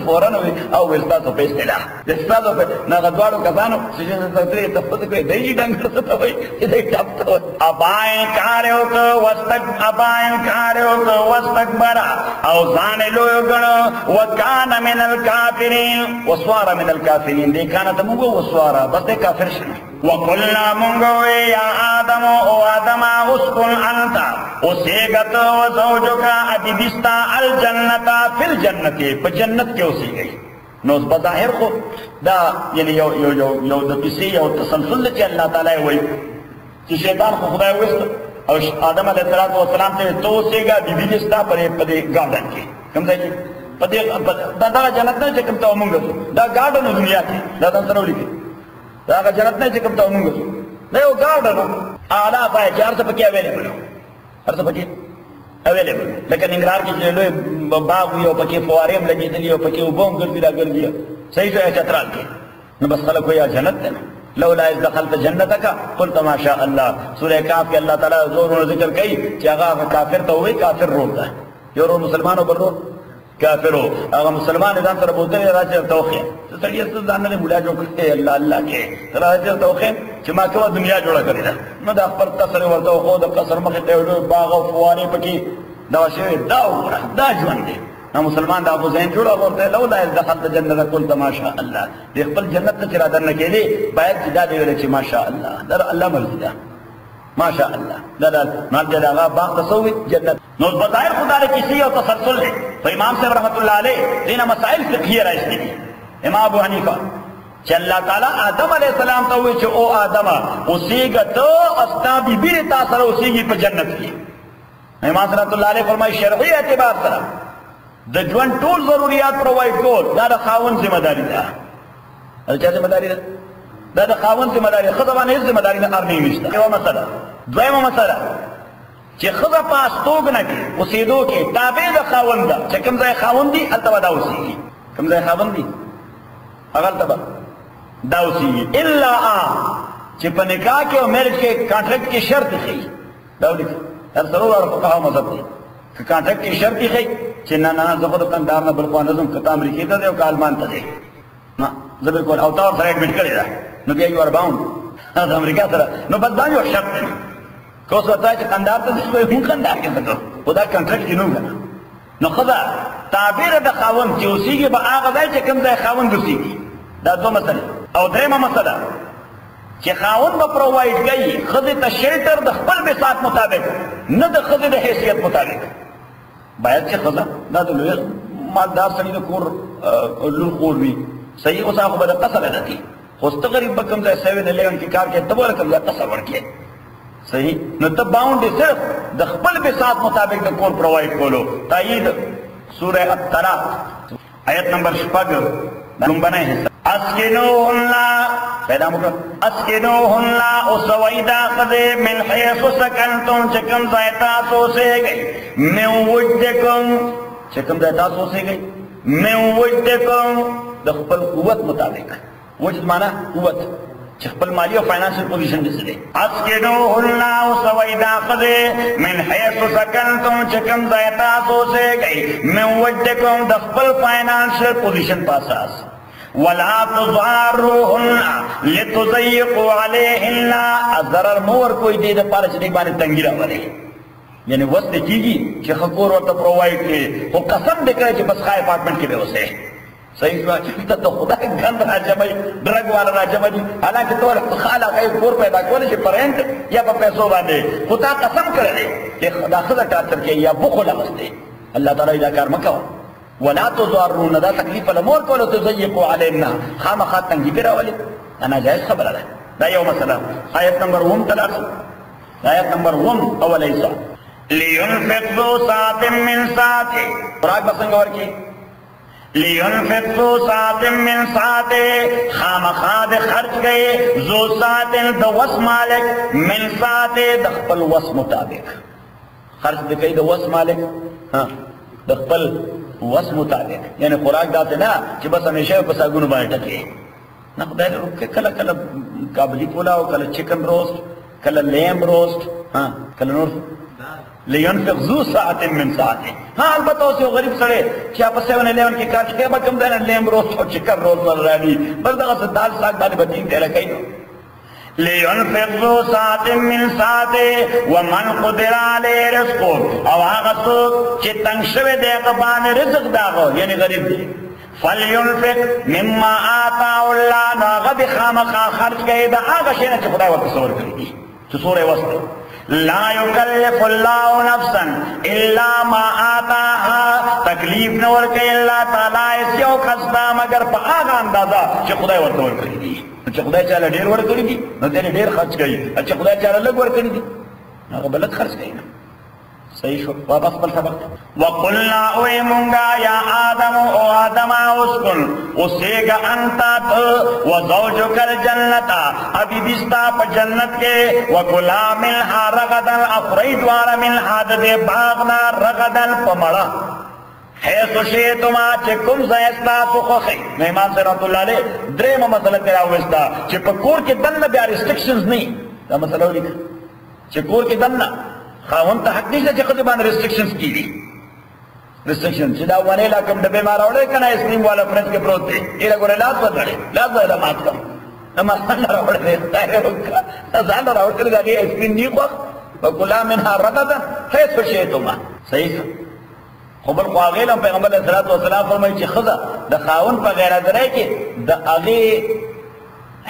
فورن وي او ورستا ته پیسې لا دستا ته نه غواړو کسانو چې څنګه ته ته پته کوي دای ډانګر څه ته وي چې دای ټاپ ته ابای کاریو کو واستک ابای کاریو کو واستکبر او ځان له غنو وکان من الکافرین وسوار من الکافرین دې کانه ته موږ وسوارا بس کافر شنه وقلنا منگوے یا آدم او آدم اسکن انتا اسیگت و زوجکا ادبستا الجنتا فی الجنتی پا جنت کے اسی گئی نو اس بظاہر خو، دا یعنی یو یو یو یو دا کسی یو تسلسل چی اللہ تعالی ہوئی چی شیطان خو خدای وست او آدم علیہ السلام تے تو اسیگا بی بی جستا پر پدے گاردن کی کم دائی پدے دا دا جنت نا چکم تا منگو دا گاردن دنیا کی دا دا سرولی کی دا هغه جنت نه چې کوم ته مونږ دا یو ګارډن اعلی پای چار څه پکې اویلیبل هر څه پکې اویلیبل لکه ننګرهار کې چې لوی باغ یو پکې فوارې هم لګېدلې یو پکې اوبه هم ګرځي را ګرځي صحیح ځای چترال کې نو بس خلک یا جنت ده لولا اذ دخلت جنتك قلت ما شاء الله سورہ کاف کې الله تعالی زور ذکر کوي چې هغه کافر ته وایي کافر رول ده یو رول مسلمانو بل رول کافرو. هغه مسلمان ځان سره بوتل راځي توخه سړی څه ځان نه مولا جوړ کړي الله الله کې راځي توخه چې ما کومه دنیا جوړه کړې ده نو دا خپل قصر ورته خو د قصر مخې ته وړو باغ او فوارې پکې دا شی دا وګوره دا ژوند دی نو مسلمان دا ابو زین جوړه ورته لولا اذ دخلت جنت قلت ما شاء الله دې خپل جنت ته را درنه کېدی باید چې دا دی ویل چې ما شاء الله دا الله مرضی ده ما شاء الله دا دا جل آغا، باغ تسوی جنت. نو بظاہر خدا نے کسی اور تسلسل ہے تو امام صاحب رحمت اللہ علیہ دینا مسائل فقہیہ رائشتی دی. امام ابو حنیفہ چې الله تعالی آدم علیہ السلام ته وی او آدم اوسېګه ته استا بی بی تا سره اوسېږي په جنت کې امام رحمت الله علیہ فرمایي شرعي اعتبار سره د ژوند ټول ضرورت پرووایډ کول، دا د خاوند ذمہ داری ده دا چا ذمہ داری ده دا د خاوند ذمہ داری خدای باندې هیڅ ذمہ داری نه ارنی نشته یو مسله. دویمه مسله چې خدای په استوګنه کې اوسېدو کې تابع د خاوند ده. چې کوم ځای خاوند دي هلته به دا اوسېږي. کوم ځای خاوند دي؟ هغه هلته به دا اوسېږي. الا چې په نکاح کې او میرج کې کانټریکټ کې شرط ښیي دا ولیکه دا ضرور اور فقها مذهب دی. که کانټریکټ کې شرط ښیي چې نه نه زه خو د کندهار نه بل خوا نه ځم که ته امریکې ته دی او که آلمان ته دی نه زه بالکل او تا ورسره اډمټ کړې ده نو بیا یو ار باوند د امریکا سره نو دا یو شرط دی که اوس ورته چې کندهار ته ځې هم کندهار کې ځکه خو دا کانټریکټ کې نه کنه نو خدا تعبیر د خاوند چې اوسېږي به هغه ځای چې کوم ځای خاوند اوسېږي دا دوه مسلې او درېمه مسله چې خاوند به پرووایډ کوي ښځې ته شیلټر د خپل بساط مطابق نه د ښځې د حیثیت مطابق باید چې ښځه دا د لوی مالدار سړي د کور لور خور وي صحیح اوس هغه به د قصر عادتي اوس تقریبا کوم ځای 711 کې کار کې تبور کوم ځای تصور کې صحیح نو ته باونډ صرف د خپل به سات مطابق د کور پرووایډ کولو تایید سوره الطلاق آیت نمبر شپږ لومبنه حصہ اسکنوهن پیدا موږ اسکنوهن او سویدا قد من حيث سكنتم چکم ځای تاسو سهګي مې وجدکم چکم ځای تاسو سهګي مې وجدکم د خپل قوت مطابق وجد معنی قوت. چې خپل مالی او فاینانشل پوزیشن دې سره اسکنوهن اسویدا قد من حيث سکنتم چکم زیتا سوسے گئی. من وجدکم د خپل فاینانشل پوزیشن پاساس ولا تضاروهن لتضيقوا عليهن ضرر مور کوئی دې د پاره چې باندې تنګی راولي یعنی وست کیږي چې خکور ورته پرووایډ کړي خو قسم دې کوي چې بس خای اپارټمنټ کې به اوسه صحیح شو. چې ته د خدای ګند راجمعي ډرګ والا راجمعي حالانکه ټول خاله کوي کور پیدا کول شي پرنټ یا په پیسو باندې. خدا قسم کړی چې خدا خدا ټاچر کې یا بخل غسته الله تعالی دا کار مکو ولا تضرون دا تکلیف الامور کولو تزيقوا علينا خامخا تنګي راولي. انا جائز خبره ده. دا یو مسله. آیت نمبر 1 تلاش آیت نمبر 1 اولیسا لینفق ذو ساعت من ساعته. راگ بسنگ ورکی لینفق ذو ساعت من ساعته خامخاد خرچ گئے، ذو ساعت د وس مالک، من ساعته د خپل وس مطابق. خرچ د کوي د وس مالک؟ ها د خپل وس مطابق. یعنی خوراک داسې نه چې بس همیشه په ساګونو باندې ټکي نه خدای دې وکړي کله کله کابلی پلاو کله چکن روسٹ کله لیم روسٹ ہاں، ها کله نور لینفق ذو ساعت من ساعته ها ہاں، البته اوس یو غریب سره چې په 711 کې کار کوي به کوم ځای لیم روسٹ او چکن روسٹ ول راځي بس دغه دال ساګ باندې بدین دی لکه لینفق ذو ساعت من ساعته ومن قدر علی رزقه. او هغه څوک چې تنگ شوی دی هغه باندې رزق داغو یعنی غریب دی فلینفق مما آتا الله نو هغه خامخا خرج کوي دا هغه شی نه چې خدای ورته سور کړی دي چې سورې وسته لا یکلف اللہ نفسا الا ما آتاها. تکلیف نه ورکړي اللہ تعالی، اس یو خستا مگر په هغه اندازہ چھ اچھا خدای ورته ورکړي دی. چې خدای چاله ډیر ورکړي دی، نو تیرے دیر خرچ کوي اچھا خدای چاله لږ ورکړي دی. نو بلک خرچ کوي نه صحیح شو واپس بل سبق. وقلنا اوے مونگا یا آدم، او آدم، اسکن. اسیگا انتا تو وزوجک الجنتا ابھی بستا پا جنت کے. وکلا ملہا رغدن افرید وارا ملہا دے باغنا رغدن پمڑا. حیث شیطما چه کم زیستا سخوخی نو امام سے رحمت اللہ علیہ درم مسئلہ تیرا ہوستا چه پا کے دن بیا ریسٹرکشنز نہیں. دا مسئلہ ہو لکھا چه کور کے دن خاون ته حق نشته چې خدای باندې ریسټریکشنز کیږي. ریسټریکشن چې دا ونه لا کوم ډبه ما راوړې کنه اسکریم والا فرنچ کې پروت دی. ایله ګوره لاس بدلې لاس بدلې مات کړ اما څنګه راوړې خدای وکړه. ځان راوړې دا دې اسکریم nie خو وکلا منها رغدا حيث شئتما صحیح خو بل خو هغې هم پیغمبر علیه الصلاة والسلام فرمایي چې ښځه د خاون په غیرحاضرۍ کې د هغې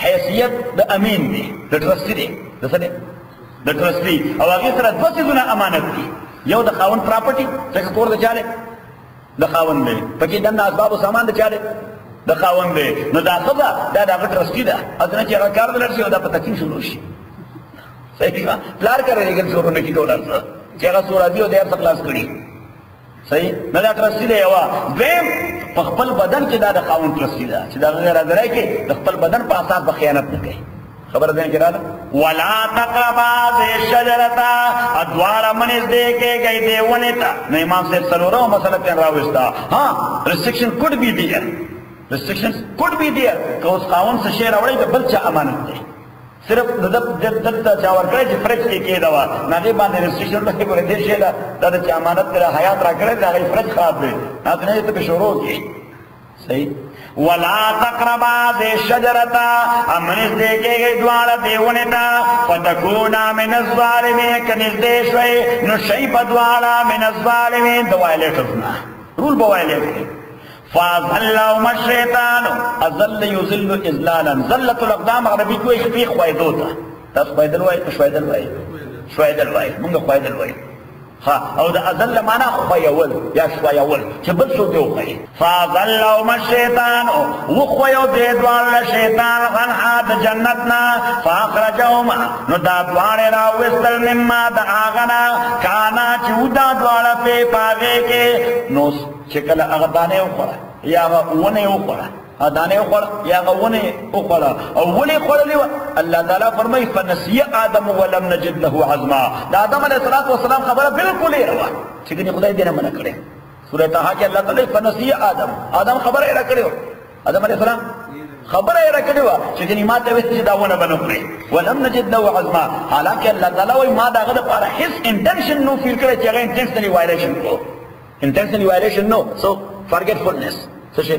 حیثیت د امین دی. د ټرسټي دی. د څه د ټرسټي او هغه سره دوه څیزونه امانت دي. یو د خاون پراپرټي څنګه کور د چاله د خاون دی پکې دنه اسباب او سامان د چاله د خاون دی نو دا خبره دا د ټرسټي ده. اذن چې هغه کار دلر شي او دا په تکلیف شروع شي. صحیح ښه پلار کوي لیکن شروع نه کی ډولر چې هغه سورہ دی او د هر کلاس کړی صحیح؟ نه دا ټرسټي دی یو دیم په خپل بدن کې دا د خاون ټرسټي ده. چې دا غیر راځي کې د خپل بدن په اساس به خیانت نه کوي خبر دیں کہ رانا ولا تقربا ذی شجرتا ادوار منز دے کے گئی دے ونتا نو امام سے سلورا مسئلہ پین راوستا۔ ہاں restriction could be there. Restrictions could be there. کہ اس خاون سے شیر اوڑی تو بلچہ امانت دے۔ صرف دب جب دلتا چاور کرے جو فرج کے کیے دوا۔ ناگے باندے ریسٹرکشن رکھے بولے دیر شیلا دادا چا امانت تیرا حیات را کرے دا غی فرج خواب دے۔ ناکنے تو شروع کی صحیح؟ ولا تقربا ذی شجرتا امنس دیکھے گئی دوارا دیونتا فتکونا من الظالمین کنس دیشوئی نشیب دوارا من الظالمین دوائلیٹرنا رول بوائلے بوائلیٹر فازلہم الشیطان ازل یزل ازلالا زلت الاقدام عربی کوئی شفیق خوائدوتا تاس خوائدل وائی شوائدل وائی شوائدل وائی منگا خوائدل وائی ها او د ازل معنا خویول یا شویول چې بل څه دی خوی فازلهم الشیطان او خویو دې دوال شیطان غن حد جنتنا فاخرجهم نو دا دوال را وستل مما د اغنا کانا چې دا دوال په پاګه کې نو چې کله هغه دانه وخوره یا ونه وخوره دانه وخوړ یا غونه وخوړ او ولي خوړلې الله تعالی فرمای فنسي ادم ولم نجد له عظما. دا آدم علیہ الصلوۃ والسلام خبره بالکل یې روا چې خدای دې نه منع کړي سورۃ طه کې الله تعالی فنسي ادم ادم خبره یې را کړو ادم علیہ السلام خبره یې را کړو چې کني ما ته وې چې دا ونه بنو کړی ولم نجد له عظما. حالانکه الله تعالی وای ما دا غره پر هیڅ انټنشن نو فیل کړی چې هغه انټنشنلی وایلیشن کو انټنشنلی وایلیشن نو سو فرګټفولنس څه شي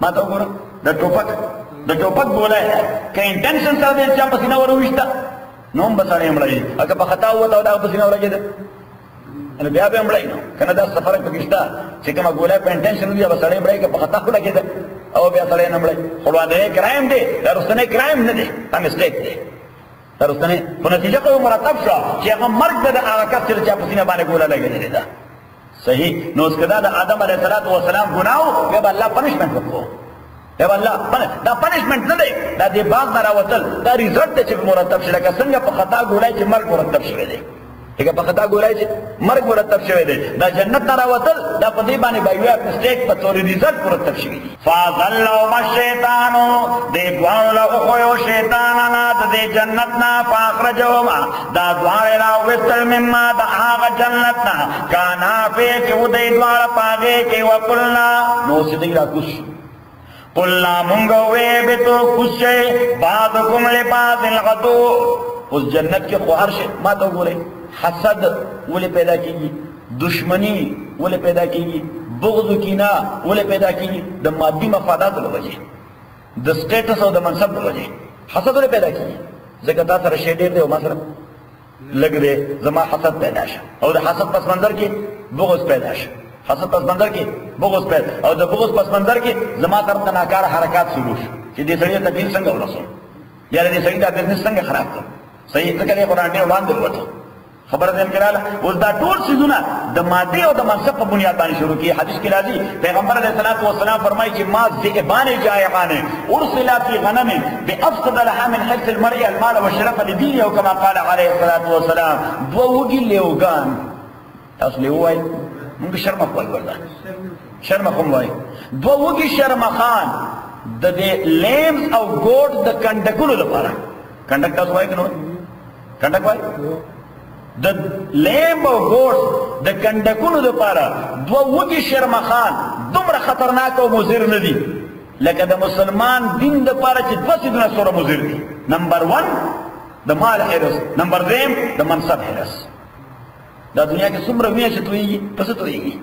ما ته وګوره د ټوپک د ټوپک بولای که انټنشن سره دې چا پسینه ورويستا نو هم بسړې مړی اګه په خطا وته دا پسینه ورګید نو بیا به مړی کنه دا سفر کېستا چې کومه ګولای په انټنشن دی بسړې مړی که په خطا ورګید او بیا سړې نه مړی باندې کرایم دی دا رسنه کرایم نه دی دا مسټیک دی دا رسنه په نتیجه کې مرتب شو چې هغه مرګ د هغه کس چې چا پسینه باندې ګولا لګیدل دا صحیح؟ نو اس کدا د آدم علیه السلام ګناو بیا الله پنشمنت وکړو. اے الله دا پنشمنت نه دی. دا دی باغ نه راوتل. دا ریزلټ چې مرتب شي. لکه څنګه په خطا ګولای چې مرګ مرتب شوی دی لکه په خطا ګولای چې مرګ مرتب شوی دی دا جنت نه راوتل دا په دې باندې بایو مسټیک په تور ریزلټ مرتب شوی دی فازلوا الشیطان دې دوانو له خو یو شیطان نه د جنت نه فاخرجوا دا دوانو لا وستل مما دا هغه جنت نه کانا په کې و دې دوانو پاګه کې وکړنا نو سیدی را کوش قلنا منگوے بیتو خوشے بعدکم لبعض الغدو اس جنت کے خوہر شے ما تو گولے حسد ولې پیدا کیږي؟ دشمنی ولې پیدا کیږي؟ بغض و کینه ولې پیدا کیږي؟ د مادي مفادات له وجې. د سټیټس او د منصب له وجې. حسد ولې پیدا کیږي؟ ځکه دا سره شی ډېر دی او ما سره لګ دی زما حسد پیدا شه. او د حسد پس منظر کې بغض پیدا شه. حسد پس منظر کې بغض پیدا او د بغض پس منظر کې زما طرف ته ناکار حرکات شروع شي چې دې سړی تکلیف څنګه ورسوي یا دې سړی دا بزنس څنګه خراب کړ صحیح څنګه قرآن نه وړاندې وته خبر دې کړه اوس دا ټول سيزونه د ماده او د منصب په بنیاد باندې شروع کی حدیث کې راځي پیغمبر علیه الصلاۃ والسلام فرمایي چې ما ذئبان جائعان ارسل فی غنم بافقد لها من حرث المرء المال والشرف لدينه كما قال عليه الصلاه والسلام. دو وګي لیوګان تاسو له وای موږ شرمخ وای ورته. شرمخ هم وای دو وګي شرمخان د دې لیمز او ګوټ د کنډکولو لپاره. کنډک تاسو وای کنه کنډک وای د لیم او ګوټ د کنډکولو لپاره دو وګي شرمخان دومره خطرناک او مضر نه دي لکه د مسلمان دین د لپاره چې دوه سیدونه سره مضر دي. نمبر 1 د مال حرس نمبر 2 د منصب حرس دا دنیا کې څومره مینه چې تویږي پس تویږي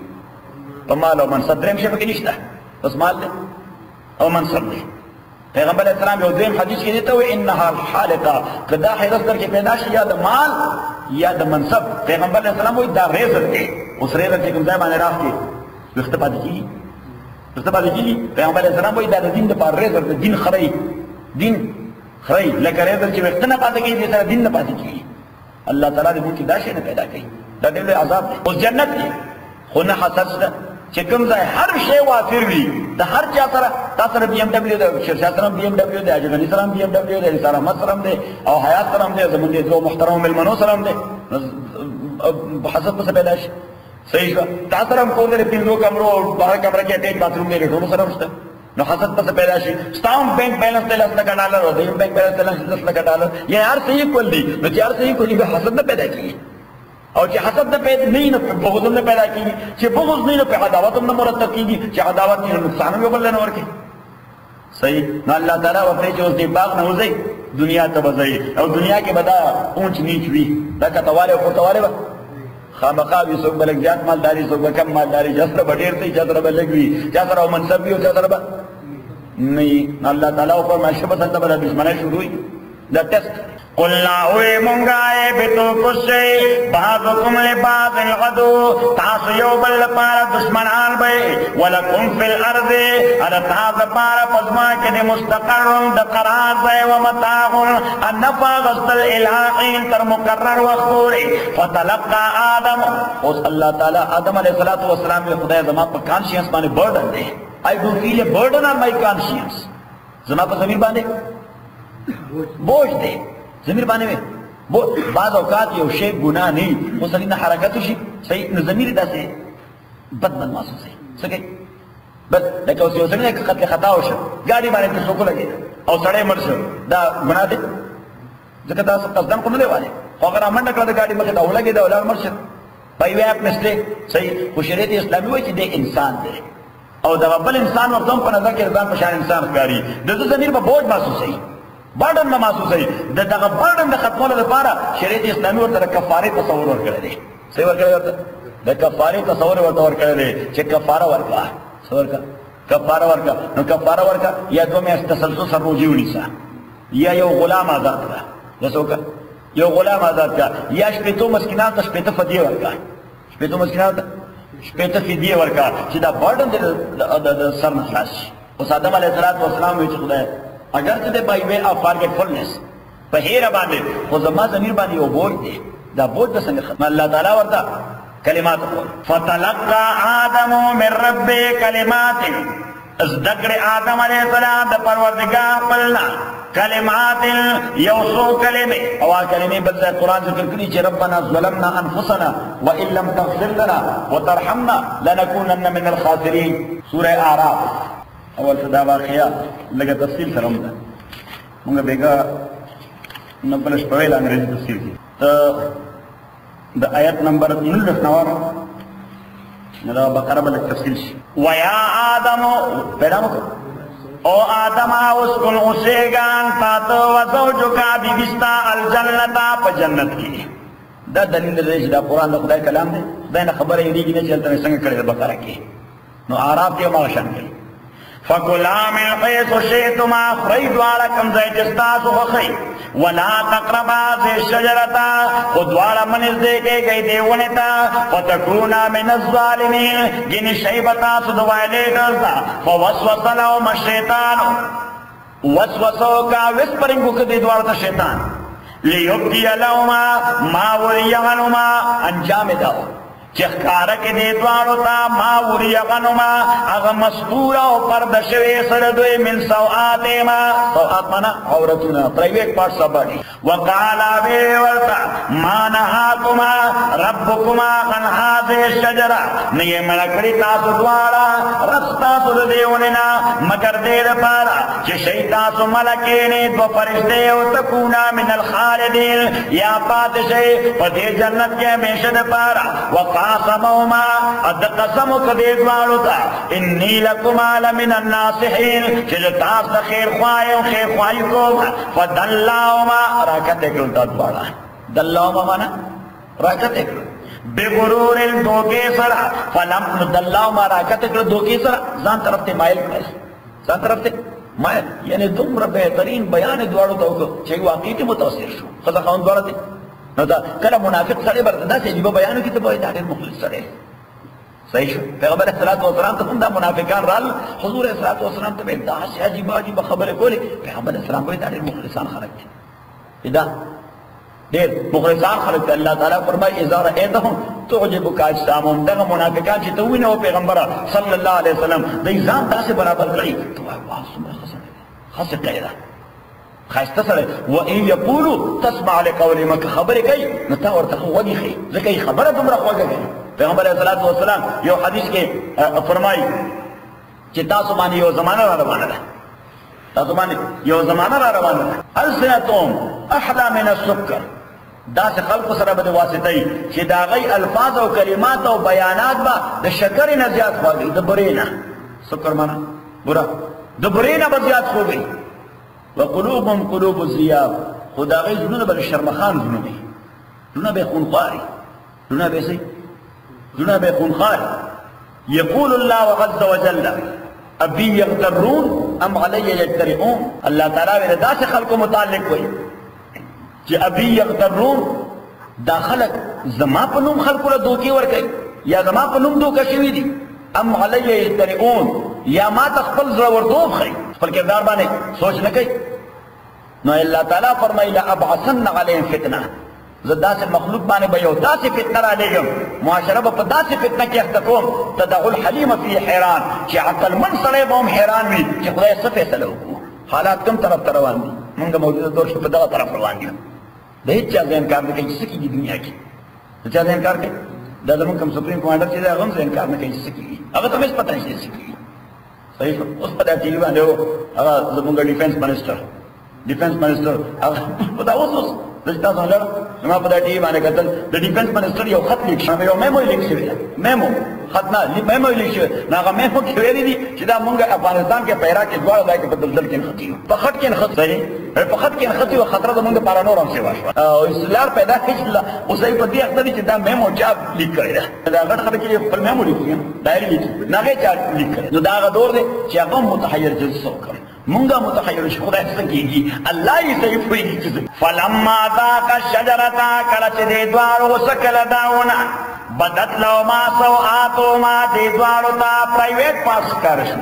په مال او منصب. دریم شي پکې نشته بس مال دی او منصب دی. پیغمبر اسلام یو دیم حدیث کې دیته وي انها الحالقه. کدا حیرت در کې پیدا شي یا د مال یا د منصب پیغمبر اسلام وایي دا ریزر دی. اوس ریزر چې کوم ځای باندې راځي وخت پاتې کیږي؟ وخت پاتې کیږي؟ پیغمبر اسلام وایي دا د دین د پاره ریزر د دین خړی دین خړی لکه ریزر چې وخت نه پاتې کیږي سره دین نه پاتې کیږي. الله تعالی دې موږ کې دا شی نه پیدا کړي دا ډېر لوی عذاب دی. اوس جنت کې خو نه حسد شته چې کوم ځای هر شی وافر وي د هر چا سره تا سره بي ام ډبلیو د شرشا سره بي ام ډبلیو د اجغنی سره بي ام ډبلیو د سره مت سره دی او حیات سره دی زمونږ د دوه محترم ملمنو سره دی حسد څه پیدا شي. صحیح شو. تا سره هم کور دې پینځو کمرو او بهر کمره کې اٹیچ باتروم دی ټول سره مشته نو حسد پس پیدا شي. ستام بینک بیلنس ته لکه ډالر او دیم بینک بیلنس ته لکه ډالر یا هر څه یې کول دي. نو چې هر څه یې کول دي حسد نه پیدا کیږي او چې حسد نه پیدا نه نه بغض نه پیدا کیږي چې بغض نه په عداوت نه مرتب کیږي چې عداوت نه نقصان هم بل نه ورکي صحیح؟ نو الله تعالی و چې اوس دې باغ نه وځي دنیا ته وځي او دنیا کې بدا اونچ نیچ وي دا کتواله او کوتواله خامخا وي څوک بلک زیات مالداري څوک کم مالداري جسره بډیر دی جسره بلګ وي جسره منصب وي او جسره نه الله تعالی او پر مشه بسنده بل دشمنه شروع دا ټیسټ قلنا اوے منگائے بتو کسے بعضکم لبعض الغدو تاسو یو بل پارا دشمنان بے ولکم فی الارض ادا تاس پارا پزما کے دے مستقر دا قرار دے ومتاغ النفا غسل الہین تر مقرر وخور فتلقا آدم اس اللہ تعالی آدم علیہ السلام میں خدا زمان پر کانشینس مانے برڈن دے I do feel a burden on my conscience زمان پر زمین باندے بوجھ دے ضمیر باندې وي. بعض اوقات یو شی ګناه نه خو سړي نه حرکت شي صحیح نو ضمیر داسې بد بد محسوس شي څه کوي؟ بس لکه اوس یو سړی نه قتل خطا وشو ګاډي باندې ته څوک لګي او سړی مړ شو. دا ګناه دی. ځکه تاسو قصدن کوم نه وایي خو اگر امن کړه د ګاډي مخه دا ولګي دا ولر مړ شو. پای وی اپ مسټیک صحیح خو شریعت اسلامي وایي چې د انسان دی. او دا بل انسان ورته په نظر کې ځان په شان انسان ښکاري. د ده ضمیر به بوج محسوسوي برډن به محسوسوي د دغه برډن د ختمولو لپاره شریعت اسلامي ورته د کفارې تصور ورکړی دی. څه ورکړی ورته؟ د کفارې تصور ورته ورکړی دی چې کفاره ورکړه. څه ورکړه؟ کفاره ورکړه. نو کفاره ورکړه یا دوه میاشتې تسلسل سره روزي ونیسه. یا you Ghulam Azad کړه. وکړه؟ You Ghulam آزاد کړه. یا شپېتو مسکینانو ته شپېته فدیه ورکړه. شپېتو مسکینانو ته شپېته فدیه ورکړه چې دا برډن د سر نه خلاص شي. اوس آدم علیه السلام وایي چې خدای اگر چې د بای وی اف فارګټفولنس په هیره باندې خو زما ضمیر باندې یو بوج دی دا بوج د څنګه ختم الله تعالی ورته کلمات قول فتلقى آدم من رب کلمات۔ از دکڑ آدم علیہ السلام دا پروردگار پلنا۔ کلمات یوسو کلمه او کلمه بدل قرآن ذکر کری چه ربنا ظلمنا انفسنا وإن لم تغفر لنا وترحمنا لنكونن من الخاسرين سورة آراف۔ اول صدا واقعیا لگا تفصیل سرم دا مونگا بیگا نبلش پویل انگریزی تفصیل کی۔ تا دا آیت نمبر نلس نوار دا بقرہ بلک تفصیل شی۔ ویا آدم پیدا مکو۔ او آدم اسکن اسیگان تاتو وزوجکا بی بستا الجنتا پا جنت کی۔ دا دلیل دے دا قرآن دا خدای کلام دے۔ دا خبر ایدی کی نہیں چلتا سنگ کردے بقرہ کی۔ نو آراب کے مغشان کی فکلا من حیث شیطما خرید والا کم زی جستاس وخی ولا تقربا زی شجرتا خود والا منز دے کے گئی دیونتا فتکونا من الظالمین گنی شیبتا سدوائی لیٹرزا فوسوس لهم الشیطانو وسوسو کا وسپرنگو کدی دوارتا شیطان لیبتی لهما ما وریغنما انجام داو چخکارا کې دې دوارو تا ما وری غنما هغه مستور او پرده شوی سره دوی من سوآت ما. سوآت منا عورتنا پرایویټ پارت سبانی وقالا به ورتا ما نهاکما ربکما عن هذه الشجره نه ملکړی تاسو دوارا رستا سر دیونه نا مگر دې لپاره چې شیطان سو ملکینه دو فرشته او تکونا من الخالدین. یا پادشه په دې جنت کې همیشه لپاره وقالا قاسمهما اد قسم کدی دوالو تا، انی لکما لمن الناصحین چې تاس د خیر خوای او خیر خوای کوم فدلاهما راکته کړو تا دواړه دلاهما معنا راکته کړو بغرور دوکے سرا، فلم دلاهما راکته کړو دوکے سرا ځان طرف ته مایل کړل ځان طرف ته مایل یعنی دومره بهترین بیان دواړو ته وکړو چې واقعي متاثر شو۔ خدای خان دواړه نو دا کله منافق سره برته دا چې دی بیان کی ته وای دا ډېر مخلص سره صحیح شو. پیغمبر صلوات و سلام ته دا منافقان رال، حضور صلوات و سلام ته دا چې عجیب عجیب خبره کولی پیغمبر اسلام وای دا ډېر مخلصان خلک دي. یعنی دا ډېر مخلصان خلک دي. الله تعالی فرمای اذا رأيتهم تعجبك اجسامهم دا منافقان چې ته وینې پیغمبر صلی الله علیه وسلم د ځان تاسو برابر کړی ته وای واه سمه خسنه خاصه کړی خاسته سره و ان یقولوا تسمع لقول مک خبره کوي نو تا ورته ودی خي ځکه خبره دومره خوږه کوي پیغمبر علیه الصلاه والسلام یو حدیث کې فرمایي چې تاسو باندې یو زمانہ را روانه ده. تاسو باندې یو زمانہ را روانه ده. السنتهم احلى من السكر. دا سے خلق سره به واسطه چې دا غي الفاظ او کلمات او بیانات با د شکر نه زیات خوږي د برینا سکر معنا برا د برینا به زیات خوږي وقلوبهم قلوب الزياب خدا غي زنونه بل شرمخان زنونه زنونه به خونخواري زنونه به سي زنونه به خونخواري يقول الله عز وجل ابي يغترون ام علی علي يجترئون الله تعالی له داسې خلکو متعلق وي چې ابي يغترون دا خلق زما په نوم خلکو له دوکي ور یا زما په نوم دوکه شوي ام علی یجترئون یا ما تخپل زړه ورتوب خي خپل کردار باندې سوچ نه کوي نو الله تعالی فرمایي، لا ابعثن علیهم فتنه. زدا سے مخلوق باندې به یو داسې فتنه را لګم معاشره به په داسې فتنه کې اخته کوم. تدعو الحلیم فی حیران. چې عقل من سره به هم حیران وي، چې خدای څه فیصله وکړو. حالات کم طرف ته روان دي؟ موږ موجوده دور کې په دغه طرف روان دي. د هیڅ چا ځای انکار نه کوي چې څه کېږي دنیا کې؟ د چا ځای انکار کوي دا زمونږ کوم سپریم کمانډر چې دی هغه هم انکار نه کوي چې څه کېږي هغه ته هېڅ پته نشته چې صحیح شو. اوس په دا ټي وي باندې هغه زمونږ ډیفنس منسٹر ډیفنس منسټر هغه دا اوس دلته څنګه ما په دې باندې کتل د ډیفنس منسټر یو خط لیک شوی یو میمو لیک شوی دی میمو خط نه میمو لیک شوی هغه میمو کې ویلي دي چې دا مونږ افغانستان کې پیرا کې دواړه ځای کې په دلدل کې خطي په خط کې خط صحیح په خط کې خطي او خطر زمونږ لپاره نور هم سیوا شو او اسلام پیدا کړل او صحیح په دې اخته چې دا میمو چا لیک کړی دا غټ خلک یې خپل میمو لیکي دایره لیکي نه هغه چا لیک کړی نو دا دور دی چې هغه متحیر جلسه وکړي مونږه متخیر شو خدای څنګه کیږي الله یې صحیح پوهیږي چې فلما ذاق الشجرة کله چې دې دوار وسکل داونه بدت لو ما سوآتو ما دې دوارو ته پرایویټ پاس کار شو۔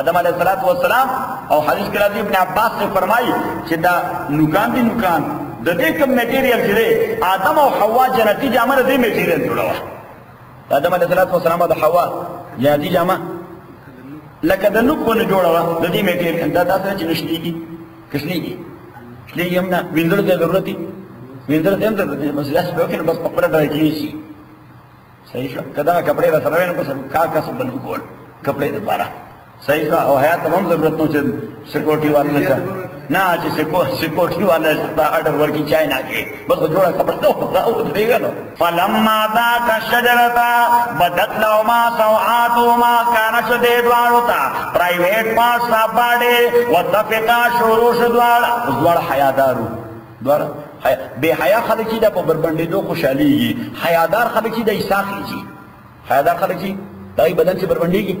آدم علیہ الصلوۃ والسلام او حدیث کې راځي ابن عباس سے فرمایي چې دا نوکان دي نوکان د دې کوم میټیریل چې دی آدم او حوا جنتی جامه دې میټیریل جوړوا آدم علیہ الصلوۃ والسلام او د حوا جنتی جامه لکه د نکونه جوړه وه. د دې میټې دا تاسو چې نشلېږي کښلېږي کښلېږي هم نه. ویندل ته ضرورت دی. ویندل ته هم ضرورت بس لاس په کې بس په پړه ډای کېږي صحیح شو. کدا کپڑے را سره نه پس کا کا سبن کول کپڑے د بارا صحیح شو او حیات ته هم ضرورت نو چې سیکورټي والا نه نه چې سیکورټي والا دا اډر ورکی چای نه کې بس جوړه کپړه ته او دیګا نو فلما ذاك الشجرة، بدت لهما سوآتهما كان شدید واروتا پرایویټ پاس باندې وتفقا شروع شدوال دوار۔ حیادارو دوار بے حیا خلک چې د په بربندې دو خوشاليږي حیادار خلک چې د ایساخيږي حیادار خلک چې دای بدن چې بربندېږي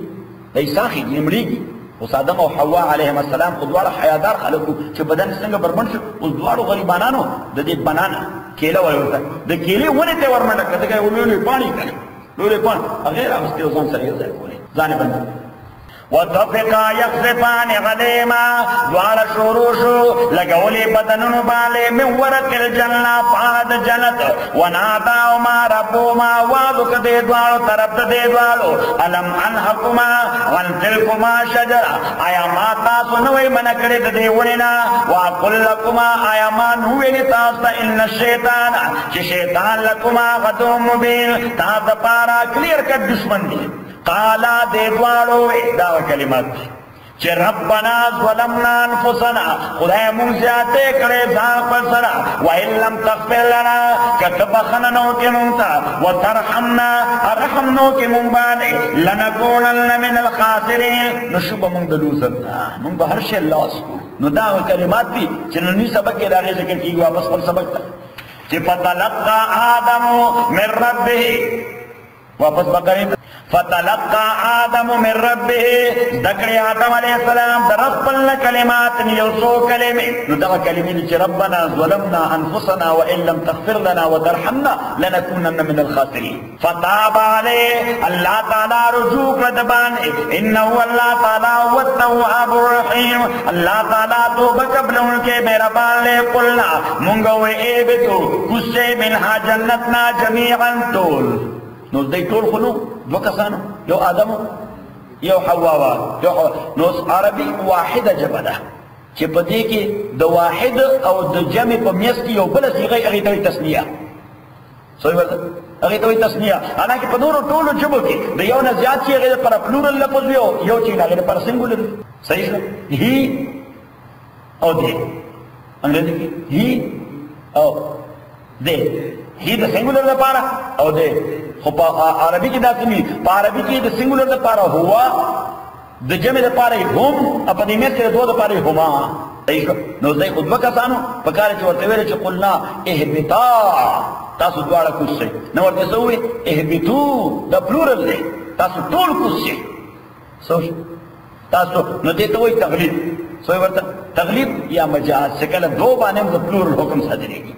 د ایساخيږي مړیږي اوس آدم او حوا علیهم السلام خو دواړه حیادار خلکو چې بدن څنګه بربند شو. اوس دواړو غریبانانو د دې بنانا کېله ورته د کېلې ونې ته ورمنډه کړه. دغه ولولې پانی کړي لولې پان هغه راوستي ځان سره یو ځای کولې ځان بند وتفقا يخصفان عليما دوار شروع شو لگولی بدنن بالے من ورق الجنة پاد جنت وناداؤما ربوما وادک دے دوارو طرف دے دوارو علم انحکما وانتلکما شجر آیا ما تاسو نوی منکڑی دے وننا واقل لکما آیا ما نوی تاستا ان الشیطان چی شیطان لکما غدو مبین تا دپارا کلیر کر دشمن دی قالا دے دوارو دعوی کلمات. چې ربنا ظلمنا انفسنا، خدای مونږ زیاته کړې ځان پر سره و ان لم تغفر لنا كتب خننو کې مونږ ته وترحمنا رحم نو کې مونږ باندې من الخاسرين. نشوب مونږ د لوزر مونږ به هر شی نو دا کلمات دي چې نن سبق کې راغلي ذکر کیږي واپس خپل سبق ته چې فتلقى آدم من ربه واپس بقرې فتلقى آدم من ربه۔ ذکر آدم علیہ السلام، در رب کلمات یوسو کلمه نو دغه کلمې چې ربنا ظلمنا انفسنا وان لم تغفر لنا وترحمنا لنكونن من الخاسرين فتاب عليه الله تعالی رجوع کړه انه الله تعالی هو التواب الرحیم. الله تعالی توبه قبلون کې مهربان له قلنا مونږ وې ای بتو کوسه منها جنتنا جميعا طول نو دای ټول خو نو دو کسانو یو آدم یو حوا وا یو حوا نو عربي واحده جبه ده چې په دې کې د واحد او د جمع په میاس کې یو بل صيغه هغه ته تسنیه صحیح ورته هغه ته تسنیه حالانکه په نورو ټولو جبو کې د یو نه زیات شي هغه پر پلورل لفظ یو یو چې هغه پر سنگولر صحیح ده هی او دې. انګریزي کې هی او دې. هی د سنگولر لپاره او دې خو په عربي کې دا کومي په عربي کې د سنگولر لپاره هوا د جمع لپاره هم په دې مېسره دوه لپاره هما نو زه خود وکاسانو په کار چې ورته ویل چې قلنا اهبطا تاسو دواړه کوسئ نو ورته سوې اهبطو د پلورل دی تاسو ټول کوسئ سوچ تاسو نو دې ته وایي تغلیب سوې ورته تغلیب یا مجاز شکل دو باندې د پلورل حکم صادریږي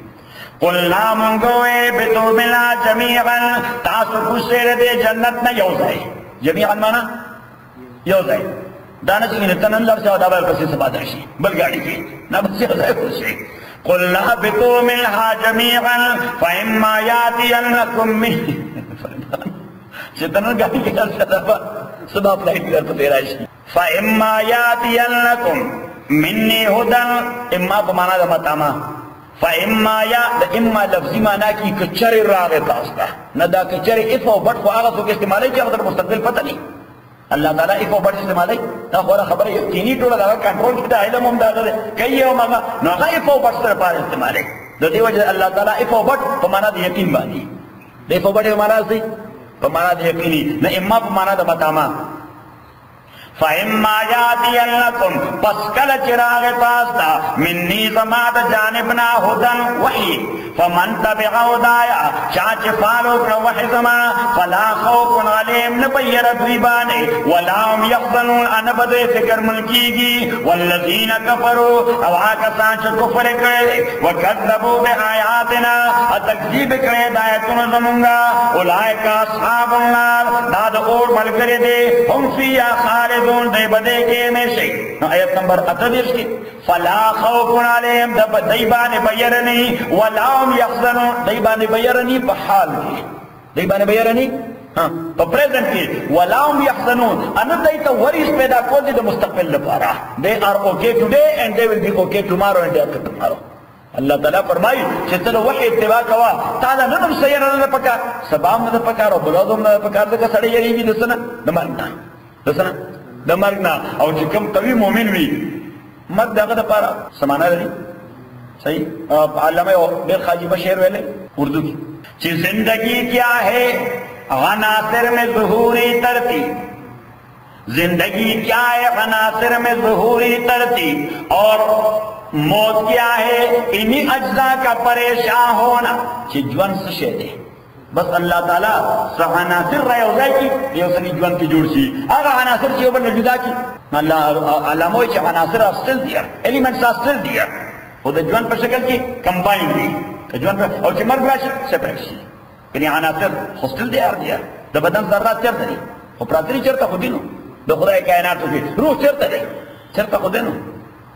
قلنا منگوئے بتو ملا جمیعا تاسو کسیر دے جنت نا یوزائی جمیعا مانا؟ یوزائی دانا چکین تنن لفظ سے ودابا کسی سبا درشی۔ بل گاڑی کی۔ نا بس یوزائی کسی قلنا بتو ملها جمیعا فإما یاتینکم من شیطنن گاڑی کی جل سبا سبا فلائٹ گر پتے راشی فإما یاتینکم، منی ہدن اما بمانا دا متاما فاما یا د اما لفظی معنا کی کچری راغه تاسو ته نه دا کچری اف او بټ خو هغه څوک استعمالي چې هغه مستقبل پته نه الله تعالی اف او بټ استعمالي دا خو خبره یقیني ټوله دا کنټرول کړه علم هم دا ده کوي او مګه نو هغه اف او بټ سره پاره استعمالي د دې وجه الله تعالی افو بټ په معنا د یقین باندې د افو بټ په معنا سي په معنا د یقیني نه اما په معنا د متاما فَإِمَّا يَأْتِيَنَّكُمْ پس کل چراغ پاستا، منی زما جانبنا هدن وحی، فمن تبع هدایا چاچ فالو کر وحی زما، فلا خوف عليهم نبیر دوی بانے ولا هم يحزنون ان بد فکر ملکیگی، والذین کفروا، او آکا سانچ کفر کرے وکذبوا بآیاتنا تکذیب کرے دایتون زمونگا اولئک اصحاب النار، داد اور ملکر دے ہم فیا خالد خالدون دے بدے کے میں سے۔ آیت نمبر اتدیس کی، فلا خوف علیہم، دب دیبان بیرنی ولام یخزنون دیبان بیرنی بحال کی۔ دیبان بیرنی؟ ہاں تو پریزنٹ کی۔ ولام یحزنون۔ انا دیتا وریس پیدا کو دی دا مستقبل لپارا۔ They are okay today and they will be okay tomorrow and day after tomorrow اللہ تعالیٰ فرمائی کہ چلو وحی اتباع کوا۔ تعالیٰ نظم سینا نظر پکار۔ سبام نظر پکار و بلوزم نظر پکار، دکا سڑی یریگی دسنا نماننا دسنا د مرګ نه. او چې کوم قوي مؤمن وي، مرګ دغه د پاره سمانه لري؟ صحیح؟ علامه او ډېر خاجي بشیر ویلې اردو کې. چې زندگی کیا ہے عناصر میں ظہوری ترتیب زندگی کیا ہے عناصر میں ظہوری ترتیب اور موت کیا ہے، انہی اجزاء کا پریشان ہونا. چې ژوند څه شی دی بس اللہ تعالیٰ سا عناصر رہے ہو جائے کی یہ اسنی جوان کی جوڑ سی۔ آگا عناصر چیئے اوپر جدا کی۔ اللہ علاموئی چی عناصر are still there elements are still there وہ دا جوان پر شکل کی کمبائن دی۔ جوان پر اور چی مرگ راشی سپریٹ سی۔ یعنی عناصر خو still they are دا بدن ذرات چرتا دی۔ خو پراتری چرتا خودی نو۔ دا خدای کائناتو کی روح چرتا دی۔ چرتا خودی نو۔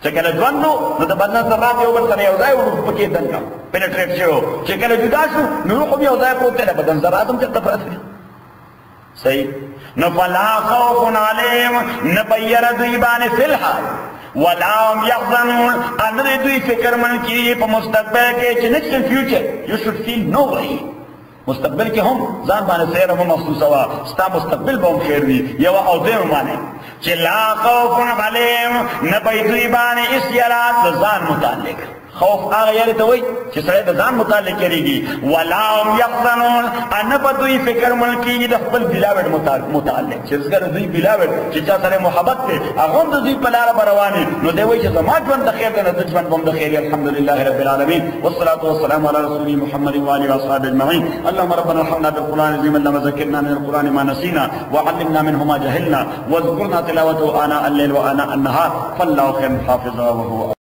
چې کله ژوند نو نو د بدن ذرات یو بل سره یو ځای ورو پکې دنګم پینټریټ شو چې کله جدا شو نو روح یو ځای پروت دی بدن ذرات هم چرته پراته دي صحیح نو فلا خوف علیهم نبیر دوی باندې ولا هم يحزنون ان دوی فکر من کی په مستقبل کې چې next future. You should feel no worry مستقبل کې هم ځان باندې سیر هم محسوس وا ستا مستقبل به هم خیر وي یو او دې باندې چلا لا خوف علیهم نه پیدوی باندې اس یرات زان متعلق۔ خوف هغه یاره ته وای چې سړی د ځان متعلق کېږي ولا هم يحزنون. ان په دوی فکر ملکی د خپل بلاوت متعلق. چې زګر دوی بلاوت چې چا سره محبت ته هغه د دوی په لار رواني نو دی وای چې زما ژوند د خیر نه د ژوند بم د خیر الحمدلله رب العالمین. والصلاه والسلام على رسول محمد وعلى اصحابه اجمعين اللهم ربنا ارحمنا بالقران العظيم اللهم ذكرنا من القران ما نسينا وعلمنا منه ما جهلنا، واذكرنا تلاوته آناء الليل وآناء النهار. فالله خير حافظا وهو